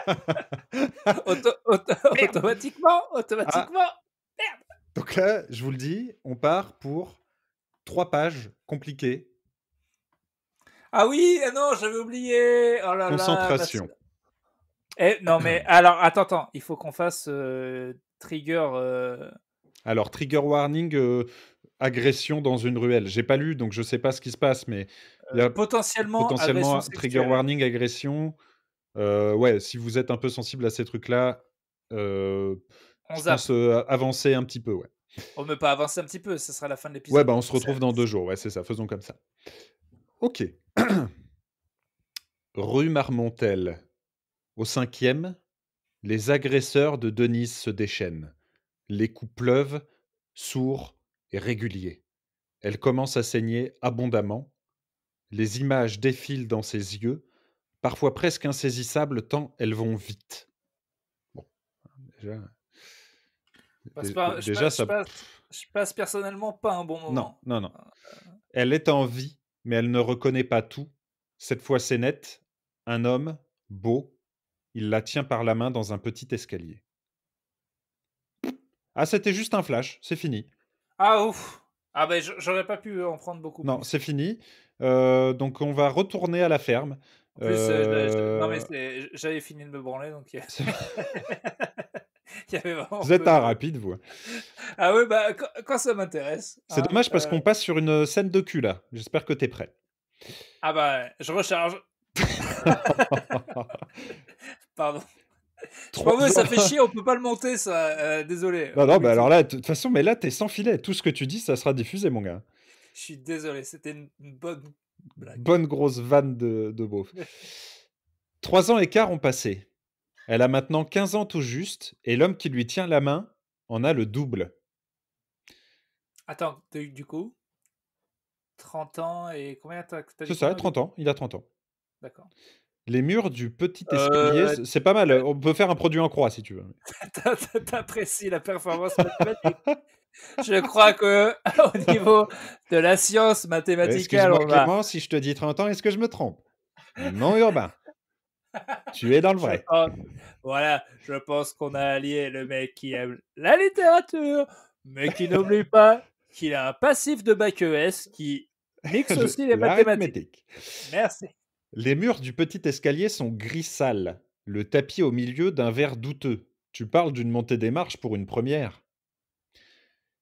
S1: Auto- auto- automatiquement, automatiquement.
S2: donc là, je vous le dis, on part pour trois pages compliquées.
S1: Ah oui, ah non, j'avais oublié. Oh là
S2: Concentration.
S1: Eh, non mais alors attends, attends, il faut qu'on fasse euh, trigger. euh,
S2: Alors, trigger warning, euh, agression dans une ruelle. J'ai pas lu, donc je sais pas ce qui se passe, mais il y a
S1: potentiellement,
S2: potentiellement trigger warning, agression. Euh, ouais, si vous êtes un peu sensible à ces trucs-là, euh,
S1: On
S2: je pense euh, avancer un petit peu. Ouais.
S1: On ne peut pas avancer un petit peu, ce sera la fin de l'épisode.
S2: ouais, bah on se retrouve dans deux jours. Ouais, c'est ça. Faisons comme ça. Ok. Rue Marmontel. Au cinquième, les agresseurs de Denise se déchaînent. Les coups pleuvent, sourds et réguliers. Elle commence à saigner abondamment. Les images défilent dans ses yeux, parfois presque insaisissables tant elles vont vite. Bon, déjà,
S1: je,
S2: déjà
S1: passe,
S2: ça.
S1: je, passe, je passe personnellement pas un bon
S2: Non,
S1: moment.
S2: non, non. Elle est en vie, mais elle ne reconnaît pas tout. Cette fois, c'est net. Un homme, beau, il la tient par la main dans un petit escalier. Ah, c'était juste un flash, c'est fini.
S1: Ah ouf Ah ben j'aurais pas pu en prendre beaucoup
S2: Non, c'est fini. Euh, donc on va retourner à la ferme.
S1: En plus, euh, non mais j'avais fini de me branler donc.
S2: vous êtes un rapide, vous. Hein.
S1: Ah oui, bah, quand, ça m'intéresse.
S2: C'est hein, dommage parce qu'on passe sur une scène de cul là. J'espère que tu es prêt.
S1: Ah bah, je recharge. Pardon. Trop ça fait chier, on peut pas le monter, ça. Euh, désolé.
S2: Non, non, mais alors là, de toute façon, mais là, t'es sans filet. Tout ce que tu dis, ça sera diffusé, mon gars.
S1: Je suis désolé, c'était une, bonne blague.
S2: Bonne grosse vanne de, de beauf. Trois ans et quart ont passé. Elle a maintenant 15 ans tout juste, et l'homme qui lui tient la main en a le double.
S1: Attends, du coup 30 ans et combien t'as
S2: C'est ça, 30 ans. Il a 30 ans.
S1: D'accord.
S2: Les murs du petit escalier, euh, c'est pas mal. On peut faire un produit en croix si tu veux.
S1: T'apprécies la performance mathématique. je crois que au niveau de la science mathématique,
S2: Excuse-moi si je te dis 30 ans, est-ce que je me trompe? Non urbain. tu es dans le vrai.
S1: voilà, je pense qu'on a allié le mec qui aime la littérature, mais qui n'oublie pas qu'il a un passif de bac ES qui mixe aussi les mathématiques. Merci.
S2: Les murs du petit escalier sont gris sale, le tapis au milieu d'un verre douteux. Tu parles d'une montée des marches pour une première.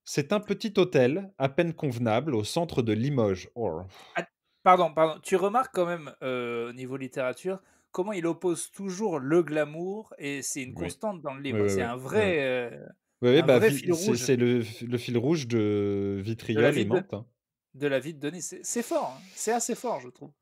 S2: C'est un petit hôtel, à peine convenable, au centre de Limoges. Oh.
S1: Ah, pardon, pardon. Tu remarques quand même, euh, au niveau littérature, comment il oppose toujours le glamour, et c'est une constante dans le livre. c'est un vrai, euh,
S2: oui, bah, fil rouge. C'est le, fil rouge de Vitriol et Mantes. Hein.
S1: De, la vie de Denis. C'est fort, hein. c'est assez fort, je trouve.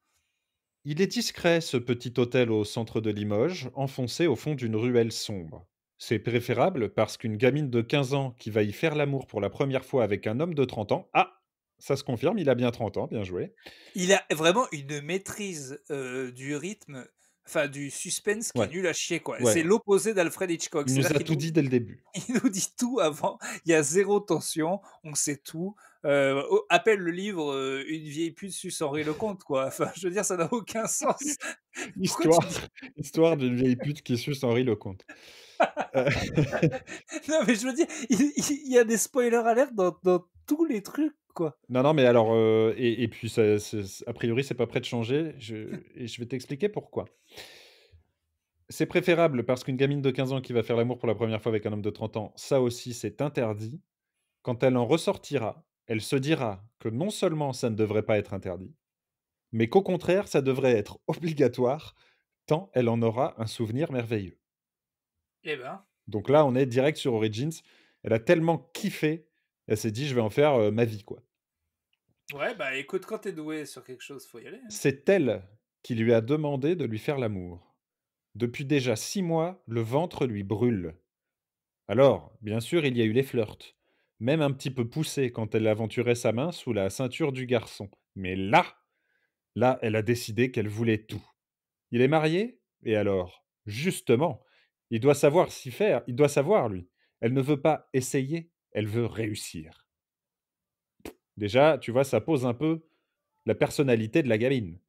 S2: Il est discret, ce petit hôtel au centre de Limoges, enfoncé au fond d'une ruelle sombre. C'est préférable parce qu'une gamine de 15 ans qui va y faire l'amour pour la première fois avec un homme de 30 ans, ah, ça se confirme, il a bien 30 ans, bien joué.
S1: Il a vraiment une maîtrise euh, du rythme, enfin du suspense qui est nul à chier quoi. C'est l'opposé d'Alfred Hitchcock.
S2: Il nous a tout dit dès le début.
S1: Il nous dit tout avant. Il y a zéro tension, on sait tout. Euh, appelle le livre euh, Une vieille pute suce Henri Lecomte, quoi. Enfin, je veux dire, ça n'a aucun sens.
S2: histoire, histoire d'une vieille pute qui suce Henri Lecomte.
S1: Euh. non, mais je veux dire, il, y a des spoilers alertes dans, dans, tous les trucs, quoi.
S2: Non, non, mais alors, et, et, puis, ça, a priori, c'est pas prêt de changer. Je, et je vais t'expliquer pourquoi. C'est préférable parce qu'une gamine de 15 ans qui va faire l'amour pour la première fois avec un homme de 30 ans, ça aussi, c'est interdit. Quand elle en ressortira, elle se dira que non seulement ça ne devrait pas être interdit, mais qu'au contraire, ça devrait être obligatoire, tant elle en aura un souvenir merveilleux.
S1: Eh ben.
S2: Donc là, on est direct sur Origins. Elle a tellement kiffé, elle s'est dit, je vais en faire ma vie, quoi.
S1: Ouais, bah écoute, quand t'es doué sur quelque chose, faut y aller. Hein.
S2: C'est elle qui lui a demandé de lui faire l'amour. Depuis déjà six mois, le ventre lui brûle. Alors, bien sûr, il y a eu les flirts même un petit peu poussée quand elle aventurait sa main sous la ceinture du garçon. Mais là, là, elle a décidé qu'elle voulait tout. Il est marié Et alors Justement, il doit savoir s'y faire, il doit savoir, lui. Elle ne veut pas essayer, elle veut réussir. Déjà, tu vois, ça pose un peu la personnalité de la gamine.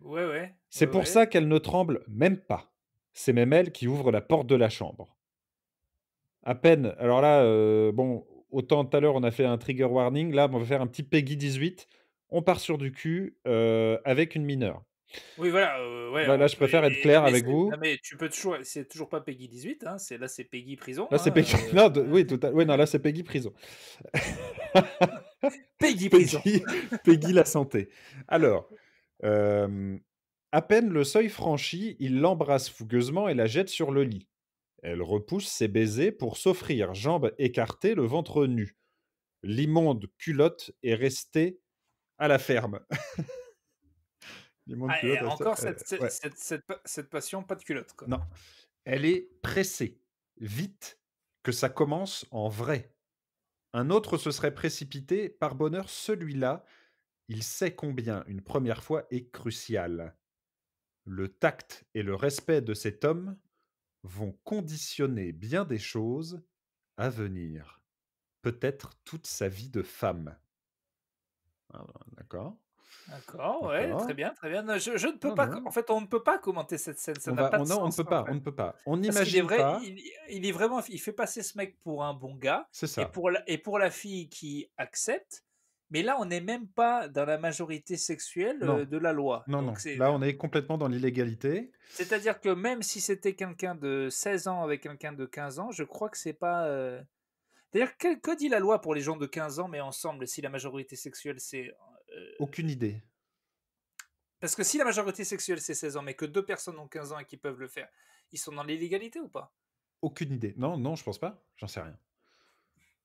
S1: Ouais, ouais.
S2: C'est pour ça qu'elle ne tremble même pas. C'est même elle qui ouvre la porte de la chambre. À peine, alors là, euh, bon, autant tout à l'heure on a fait un trigger warning, là on va faire un petit Peggy 18. On part sur du cul euh, avec une mineure.
S1: Oui, voilà. Euh, ouais,
S2: là, je préfère être clair avec vous.
S1: mais tu peux toujours, c'est toujours pas Peggy 18. Hein, c'est là, c'est Peggy prison.
S2: Là, c'est
S1: hein,
S2: Peggy.
S1: Euh.
S2: Non, oui, tout à... non, là, c'est Peggy prison.
S1: Peggy prison.
S2: Peggy, la santé. Alors, à peine le seuil franchi, il l'embrasse fougueusement et la jette sur le lit. Elle repousse ses baisers pour s'offrir, jambes écartées, le ventre nu. L'immonde culotte est restée à la ferme.
S1: ah, encore cette, cette, passion, pas de culotte. Quoi.
S2: Non. Elle est pressée, vite, que ça commence en vrai. Un autre se serait précipité, par bonheur, celui-là, il sait combien une première fois est cruciale. Le tact et le respect de cet homme vont conditionner bien des choses à venir. Peut-être toute sa vie de femme. Ah, d'accord.
S1: D'accord, ouais, très bien, très bien. Je, je ne peux pas. En fait, on ne peut pas commenter cette scène. Ça n'a pas de
S2: non,
S1: on
S2: ne peut pas. On ne peut pas. On imagine vrai, pas.
S1: Il, est vraiment. Il fait passer ce mec pour un bon gars.
S2: C'est ça.
S1: Et pour la, et pour la fille qui accepte, Mais là, on n'est même pas dans la majorité sexuelle
S2: Non.
S1: euh, de la loi.
S2: Non,
S1: Donc
S2: non. Là, on est complètement dans l'illégalité.
S1: C'est-à-dire que même si c'était quelqu'un de 16 ans avec quelqu'un de 15 ans, je crois que c'est pas. euh, D'ailleurs, que, que dit la loi pour les gens de 15 ans, mais ensemble, si la majorité sexuelle c'est. euh,
S2: Aucune idée.
S1: Parce que si la majorité sexuelle c'est 16 ans, mais que deux personnes ont 15 ans et qui peuvent le faire, ils sont dans l'illégalité ou pas?
S2: Aucune idée. Non, non, je pense pas. J'en sais rien.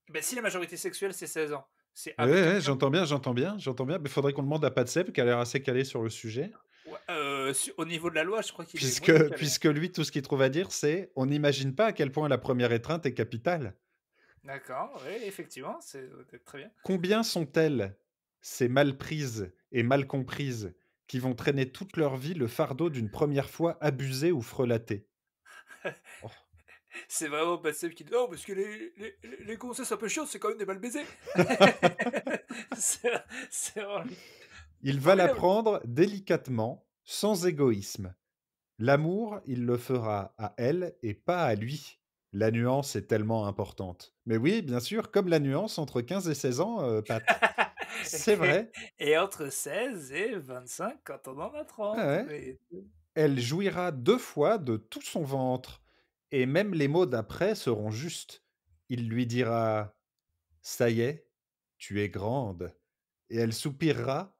S1: ben, Si la majorité sexuelle c'est 16 ans, c'est.
S2: Ouais, j'entends bien, j'entends bien, j'entends bien. Mais faudrait qu'on demande à Pat Seb, qui a l'air assez calé sur le sujet.
S1: Ouais, euh, au niveau de la loi, je crois qu'il est.
S2: Puisque,
S1: calé.
S2: puisque lui, tout ce qu'il trouve à dire, c'est on n'imagine pas à quel point la première étreinte est capitale.
S1: D'accord, oui, effectivement, c'est très bien.
S2: Combien sont-elles, ces mal prises et mal comprises, qui vont traîner toute leur vie le fardeau d'une première fois abusée ou frelatée?
S1: C'est vraiment Batseb qui dit Oh, parce que les, les, les- les grossesses un peu chiantes, c'est quand même des mal baisés. c'est c'est vraiment-
S2: Il va la
S1: Formidable.
S2: prendre délicatement, sans égoïsme. L'amour, il le fera à elle et pas à lui. La nuance est tellement importante. Mais oui, bien sûr, comme la nuance entre 15 et 16 ans, euh, Pat. C'est vrai.
S1: Et entre 16 et 25 quand on en a 30.
S2: Ah ouais. Elle jouira deux fois de tout son ventre, et même les mots d'après seront justes. Il lui dira Ça y est, tu es grande. Et elle soupirera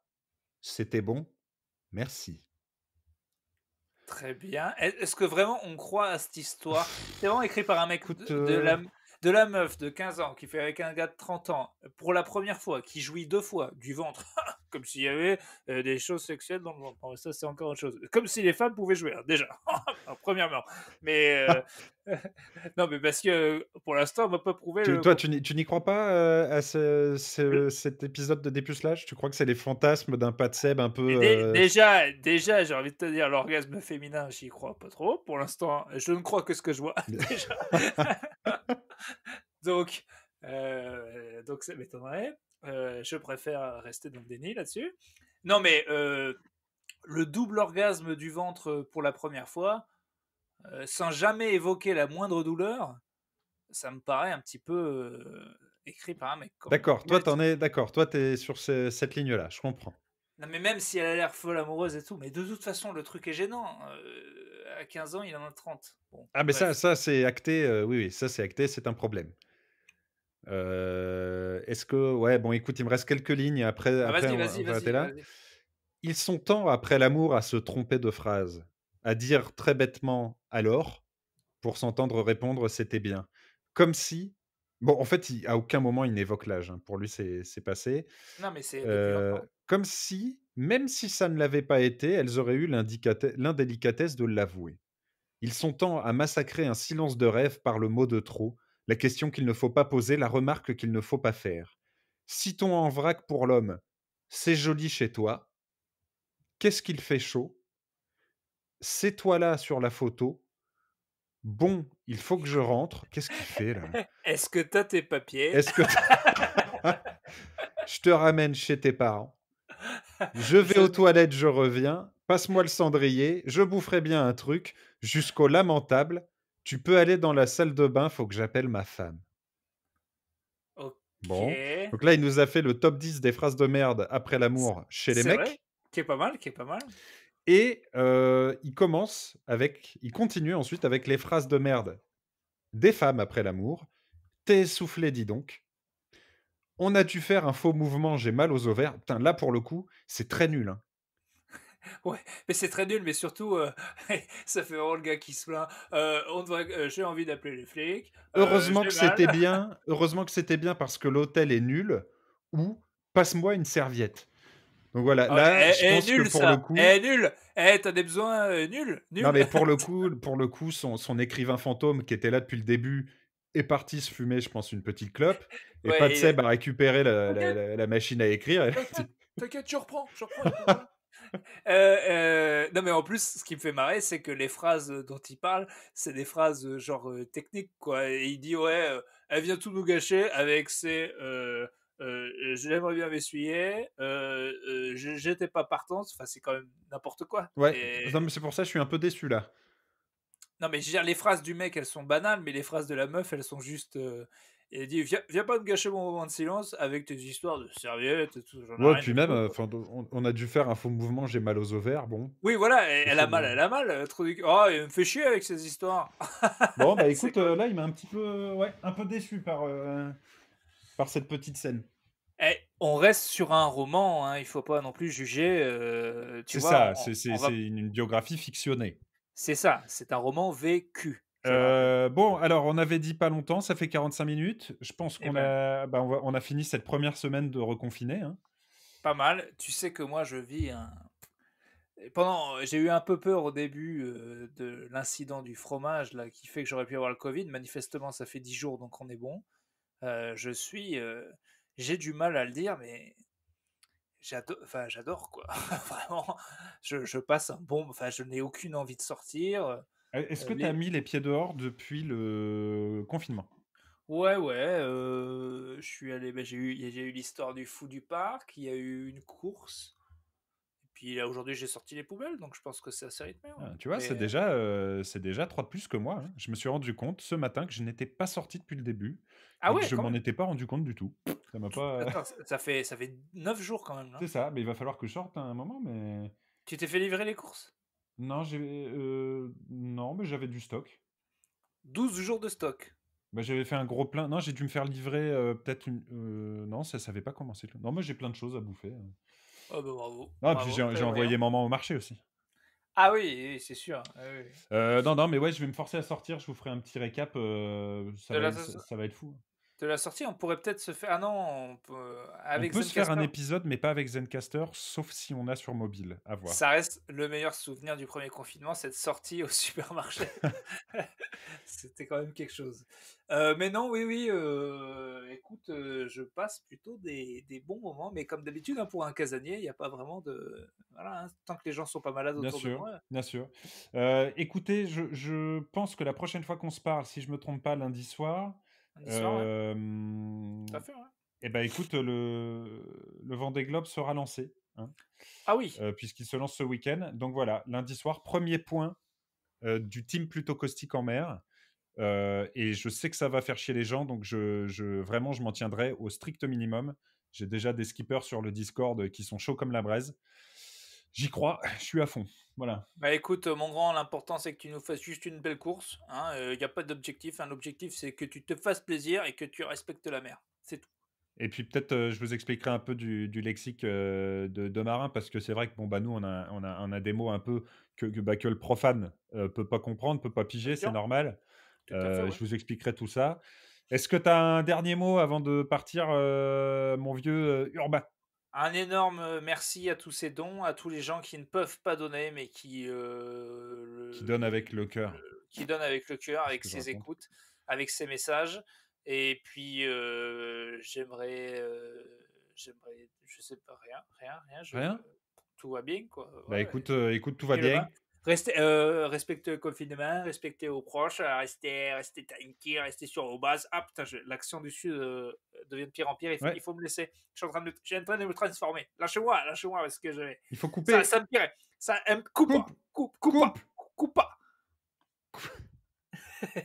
S2: C'était bon, merci.
S1: Très bien. Est- Est-ce que vraiment on croit à cette histoire? C'est vraiment écrit par un mec
S2: Écoute,
S1: de, de
S2: euh,
S1: la, de la meuf de 15 ans qui fait avec un gars de 30 ans pour la première fois, qui jouit deux fois du ventre, comme s'il y avait euh, des choses sexuelles dans le ventre. Bon, ça, c'est encore autre chose. Comme si les femmes pouvaient jouer, hein, déjà, Alors, premièrement. Mais euh, non, mais parce que pour l'instant, on m'a pas prouvé.
S2: Tu-
S1: le
S2: toi, tu n'y crois pas euh, à ce- ce- cet épisode de Dépucelage Tu crois que c'est les fantasmes d'un Pat Seb un peu.
S1: Déjà, déjà j'ai envie de te dire, l'orgasme féminin, j'y crois pas trop. Pour l'instant, je ne crois que ce que je vois. déjà. donc, euh, donc ça m'étonnerait. Euh, je préfère rester dans le déni là-dessus. Non, mais euh, le double orgasme du ventre pour la première fois, euh, sans jamais évoquer la moindre douleur, ça me paraît un petit peu euh, écrit par un mec.
S2: D'accord, toi, t'en es d'accord. Toi, t'es sur ce- cette ligne-là, je comprends.
S1: Non, mais même si elle a l'air folle amoureuse et tout, mais de toute façon, le truc est gênant. Euh, à 15 ans, il en a 30. Bon,
S2: Ah, mais ça, ça c'est acté. euh, oui, oui, ça, c'est acté, c'est un problème. Euh, Est-ce que. Ouais, bon, écoute, il me reste quelques lignes. Après,
S1: Ah,
S2: après
S1: vas-y,
S2: on va- là. Ils sont tant après l'amour à se tromper de phrase, à dire très bêtement alors, pour s'entendre répondre c'était bien. Comme si. Bon, en fait, il- à aucun moment il n'évoque l'âge. hein. Pour lui, c'est c'est passé.
S1: Non, mais c'est depuis
S2: Euh,
S1: longtemps.
S2: comme si, même si ça ne l'avait pas été, elles auraient eu l'indicate- l'indélicatesse de l'avouer. Ils sont tant à massacrer un silence de rêve par le mot de trop, la question qu'il ne faut pas poser, la remarque qu'il ne faut pas faire. Citons en vrac pour l'homme. C'est joli chez toi. Qu'est-ce qu'il fait chaud? C'est toi là sur la photo. Bon, il faut que je rentre. Qu'est-ce qu'il fait là?
S1: Est-ce que t'as tes papiers?
S2: Est-ce que je te ramène chez tes parents Je vais aux toilettes, je reviens. Passe-moi le cendrier. Je boufferai bien un truc jusqu'au lamentable. Tu peux aller dans la salle de bain. Faut que j'appelle ma femme.
S1: Ok.
S2: Bon. Donc là, il nous a fait le top 10 des phrases de merde après l'amour chez les mecs.
S1: vrai, qui est pas mal, qui est pas mal.
S2: Et euh, il commence avec, il continue ensuite avec les phrases de merde des femmes après l'amour. T'es essoufflé, dis donc. On a dû faire un faux mouvement, j'ai mal aux ovaires. Putain, là pour le coup, c'est très nul. hein.
S1: Mais c'est très nul, mais surtout, euh, ça fait vraiment le gars qui se plaint. Euh, on devrait, euh, j'ai envie d'appeler les flics.
S2: Heureusement que c'était bien. Heureusement que c'était bien parce que l'hôtel est nul. Ou passe-moi une serviette. Donc voilà,
S1: Ah,
S2: là,
S1: eh,
S2: je
S1: eh,
S2: pense
S1: nul,
S2: que pour
S1: ça.
S2: le coup.
S1: Eh, nul. Eh, t'as des besoins euh, nuls. Nul.
S2: Non, mais pour le coup, pour le coup son, son écrivain fantôme qui était là depuis le début est parti se fumer, je pense, une petite clope. Et
S1: Ouais,
S2: Pat Seb a récupéré la, la- la- la machine à écrire.
S1: T'inquiète, je reprends, je reprends. Euh, euh, non mais en plus, ce qui me fait marrer, c'est que les phrases dont il parle, c'est des phrases euh, genre techniques quoi. Et il dit ouais, elle vient tout nous gâcher avec ses euh, euh, j'aimerais bien m'essuyer, euh, j'étais pas partante. Enfin, c'est quand même n'importe quoi.
S2: Ouais,
S1: Et-
S2: non, mais c'est pour ça que je suis un peu déçu là.
S1: Non mais je veux dire, les phrases du mec, elles sont banales, mais les phrases de la meuf, elles sont juste Il a dit viens, viens pas me gâcher mon moment de silence avec tes histoires de serviettes et tout.
S2: Ouais, puis même, enfin, on, on a dû faire un faux mouvement, j'ai mal aux ovaires, bon.
S1: Oui, voilà, elle, elle a mal, elle a mal. elle trop Oh, il me fait chier avec ces histoires.
S2: Bon, bah écoute, euh, là, il m'a un petit peu, ouais, un peu déçu par, euh, par cette petite scène.
S1: On reste sur un roman, hein, il faut pas non plus juger. euh,
S2: C'est ça, c'est
S1: va-
S2: une, biographie fictionnée.
S1: c'est ça, c'est un roman vécu.
S2: Euh, bon, alors on avait dit pas longtemps, ça fait 45 minutes. Je pense
S1: Eh
S2: qu'on a, bah, on, va- on a fini cette première semaine de reconfiné. hein.
S1: Pas mal. Tu sais que moi, je vis un. Pendant, j'ai eu un peu peur au début euh, de l'incident du fromage là, qui fait que j'aurais pu avoir le Covid. Manifestement, ça fait 10 jours, donc on est bon. Je suis, j'ai du mal à le dire, mais j'adore, enfin j'adore quoi. Vraiment, je, je passe un bon, enfin je n'ai aucune envie de sortir.
S2: Euh, Est-ce
S1: Euh,
S2: que tu as mis les pieds dehors depuis le confinement?
S1: Ouais, ouais. euh, je suis allé. ben, j'ai eu, j'ai eu l'histoire du fou du parc. Il y a eu une course. Puis aujourd'hui, j'ai sorti les poubelles. Donc, je pense que c'est assez rythmé.
S2: Ah, Tu vois,
S1: Mais,
S2: c'est déjà, euh, c'est déjà 3 de plus que moi. hein. Je me suis rendu compte ce matin que je n'étais pas sorti depuis le début
S1: Ah ouais,
S2: je m'en étais pas rendu compte du tout. Ça m'a pas.
S1: Attends, ça- fait, ça fait 9 jours quand même.
S2: C'est ça, mais il va falloir que je sorte à un moment, mais
S1: Tu t'es fait livrer les courses?
S2: Non, j'ai, euh, non, mais j'avais du stock.
S1: 12 jours de stock.
S2: Bah, j'avais fait un gros plein. Non, j'ai dû me faire livrer euh, peut-être une. euh, Non, ça savait pas commencer. Non, moi j'ai plein de choses à bouffer.
S1: Oh bah bravo.
S2: Non,
S1: bravo,
S2: puis j'ai envoyé maman au marché aussi.
S1: Ah oui, c'est sûr. ah oui.
S2: Euh, non, non, mais ouais, je vais me forcer à sortir. Je vous ferai un petit récap. euh, ça,
S1: De
S2: va,
S1: la-
S2: ça, ça va être fou.
S1: De la sortie, on pourrait peut-être se faire. Ah non, on peut... avec
S2: on peut se faire un épisode, mais pas avec Zencaster, sauf si on a sur mobile. À voir.
S1: Ça reste le meilleur souvenir du premier confinement, cette sortie au supermarché. C'était quand même quelque chose. Euh, mais non, oui, oui, euh, écoute, euh, je passe plutôt des, des bons moments, mais comme d'habitude, hein, pour un casanier, il n'y a pas vraiment de... Voilà, hein, tant que les gens sont pas malades
S2: Bien
S1: autour de
S2: sûr,
S1: moi.
S2: bien sûr. Écoutez, je, je pense que la prochaine fois qu'on se parle, si je me trompe pas, lundi soir,
S1: soir, ouais, à fait, ouais.
S2: eh ben écoute, le, le Vendée Globe sera lancé, hein,
S1: Ah oui,
S2: euh, puisqu'il se lance ce week-end. Donc voilà, lundi soir, premier point euh, du team plutôt caustique en mer. Euh, et je sais que ça va faire chier les gens, donc je, je- vraiment, je m'en tiendrai au strict minimum. J'ai déjà des skippers sur le Discord qui sont chauds comme la braise. J'y crois, je suis à fond. Voilà.
S1: bah écoute, mon grand, l'important c'est que tu nous fasses juste une belle course. Il n'y a pas d'objectif. Un objectif, c'est que tu te fasses plaisir et que tu respectes la mer. C'est tout.
S2: Et puis peut-être euh, je vous expliquerai un peu du, du lexique euh, de, de marin parce que c'est vrai que bon bah nous on a, on a, on a des mots un peu que, que, bah, que le profane euh, peut pas comprendre, peut pas piger, c'est normal.
S1: Fait,
S2: Euh,
S1: ouais.
S2: Je vous expliquerai tout ça. Est-ce que tu as un dernier mot avant de partir, euh, mon vieux euh, Urbain?
S1: Un énorme euh, merci à tous ces dons, à tous les gens qui ne peuvent pas donner, mais qui, euh,
S2: qui
S1: le-
S2: donne avec le cœur
S1: le- qui donnent avec le cœur, avec ses écoutes, avec ses messages. Et puis, euh, j'aimerais, euh, j'aimerais, je sais pas, rien, rien, rien. je-
S2: Rien?
S1: Tout va bien, quoi.
S2: Bah
S1: Ouais.
S2: écoute, écoute, tout va bien.
S1: Restez, euh, respectez le confinement, respectez vos proches, euh, restez, restez tanky, restez sur vos bases. Ah putain, l'action du Sud euh, devient de pire en pire. Il faut,
S2: ouais.
S1: il faut me laisser. Je suis en train de, je suis en train de me transformer. Lâchez-moi, lâchez-moi parce que je
S2: Il faut couper.
S1: Ça, ça me pire. Ça, euh, coupe, coupe, coupe, coupe, coupe.
S2: coupe.
S1: coupe.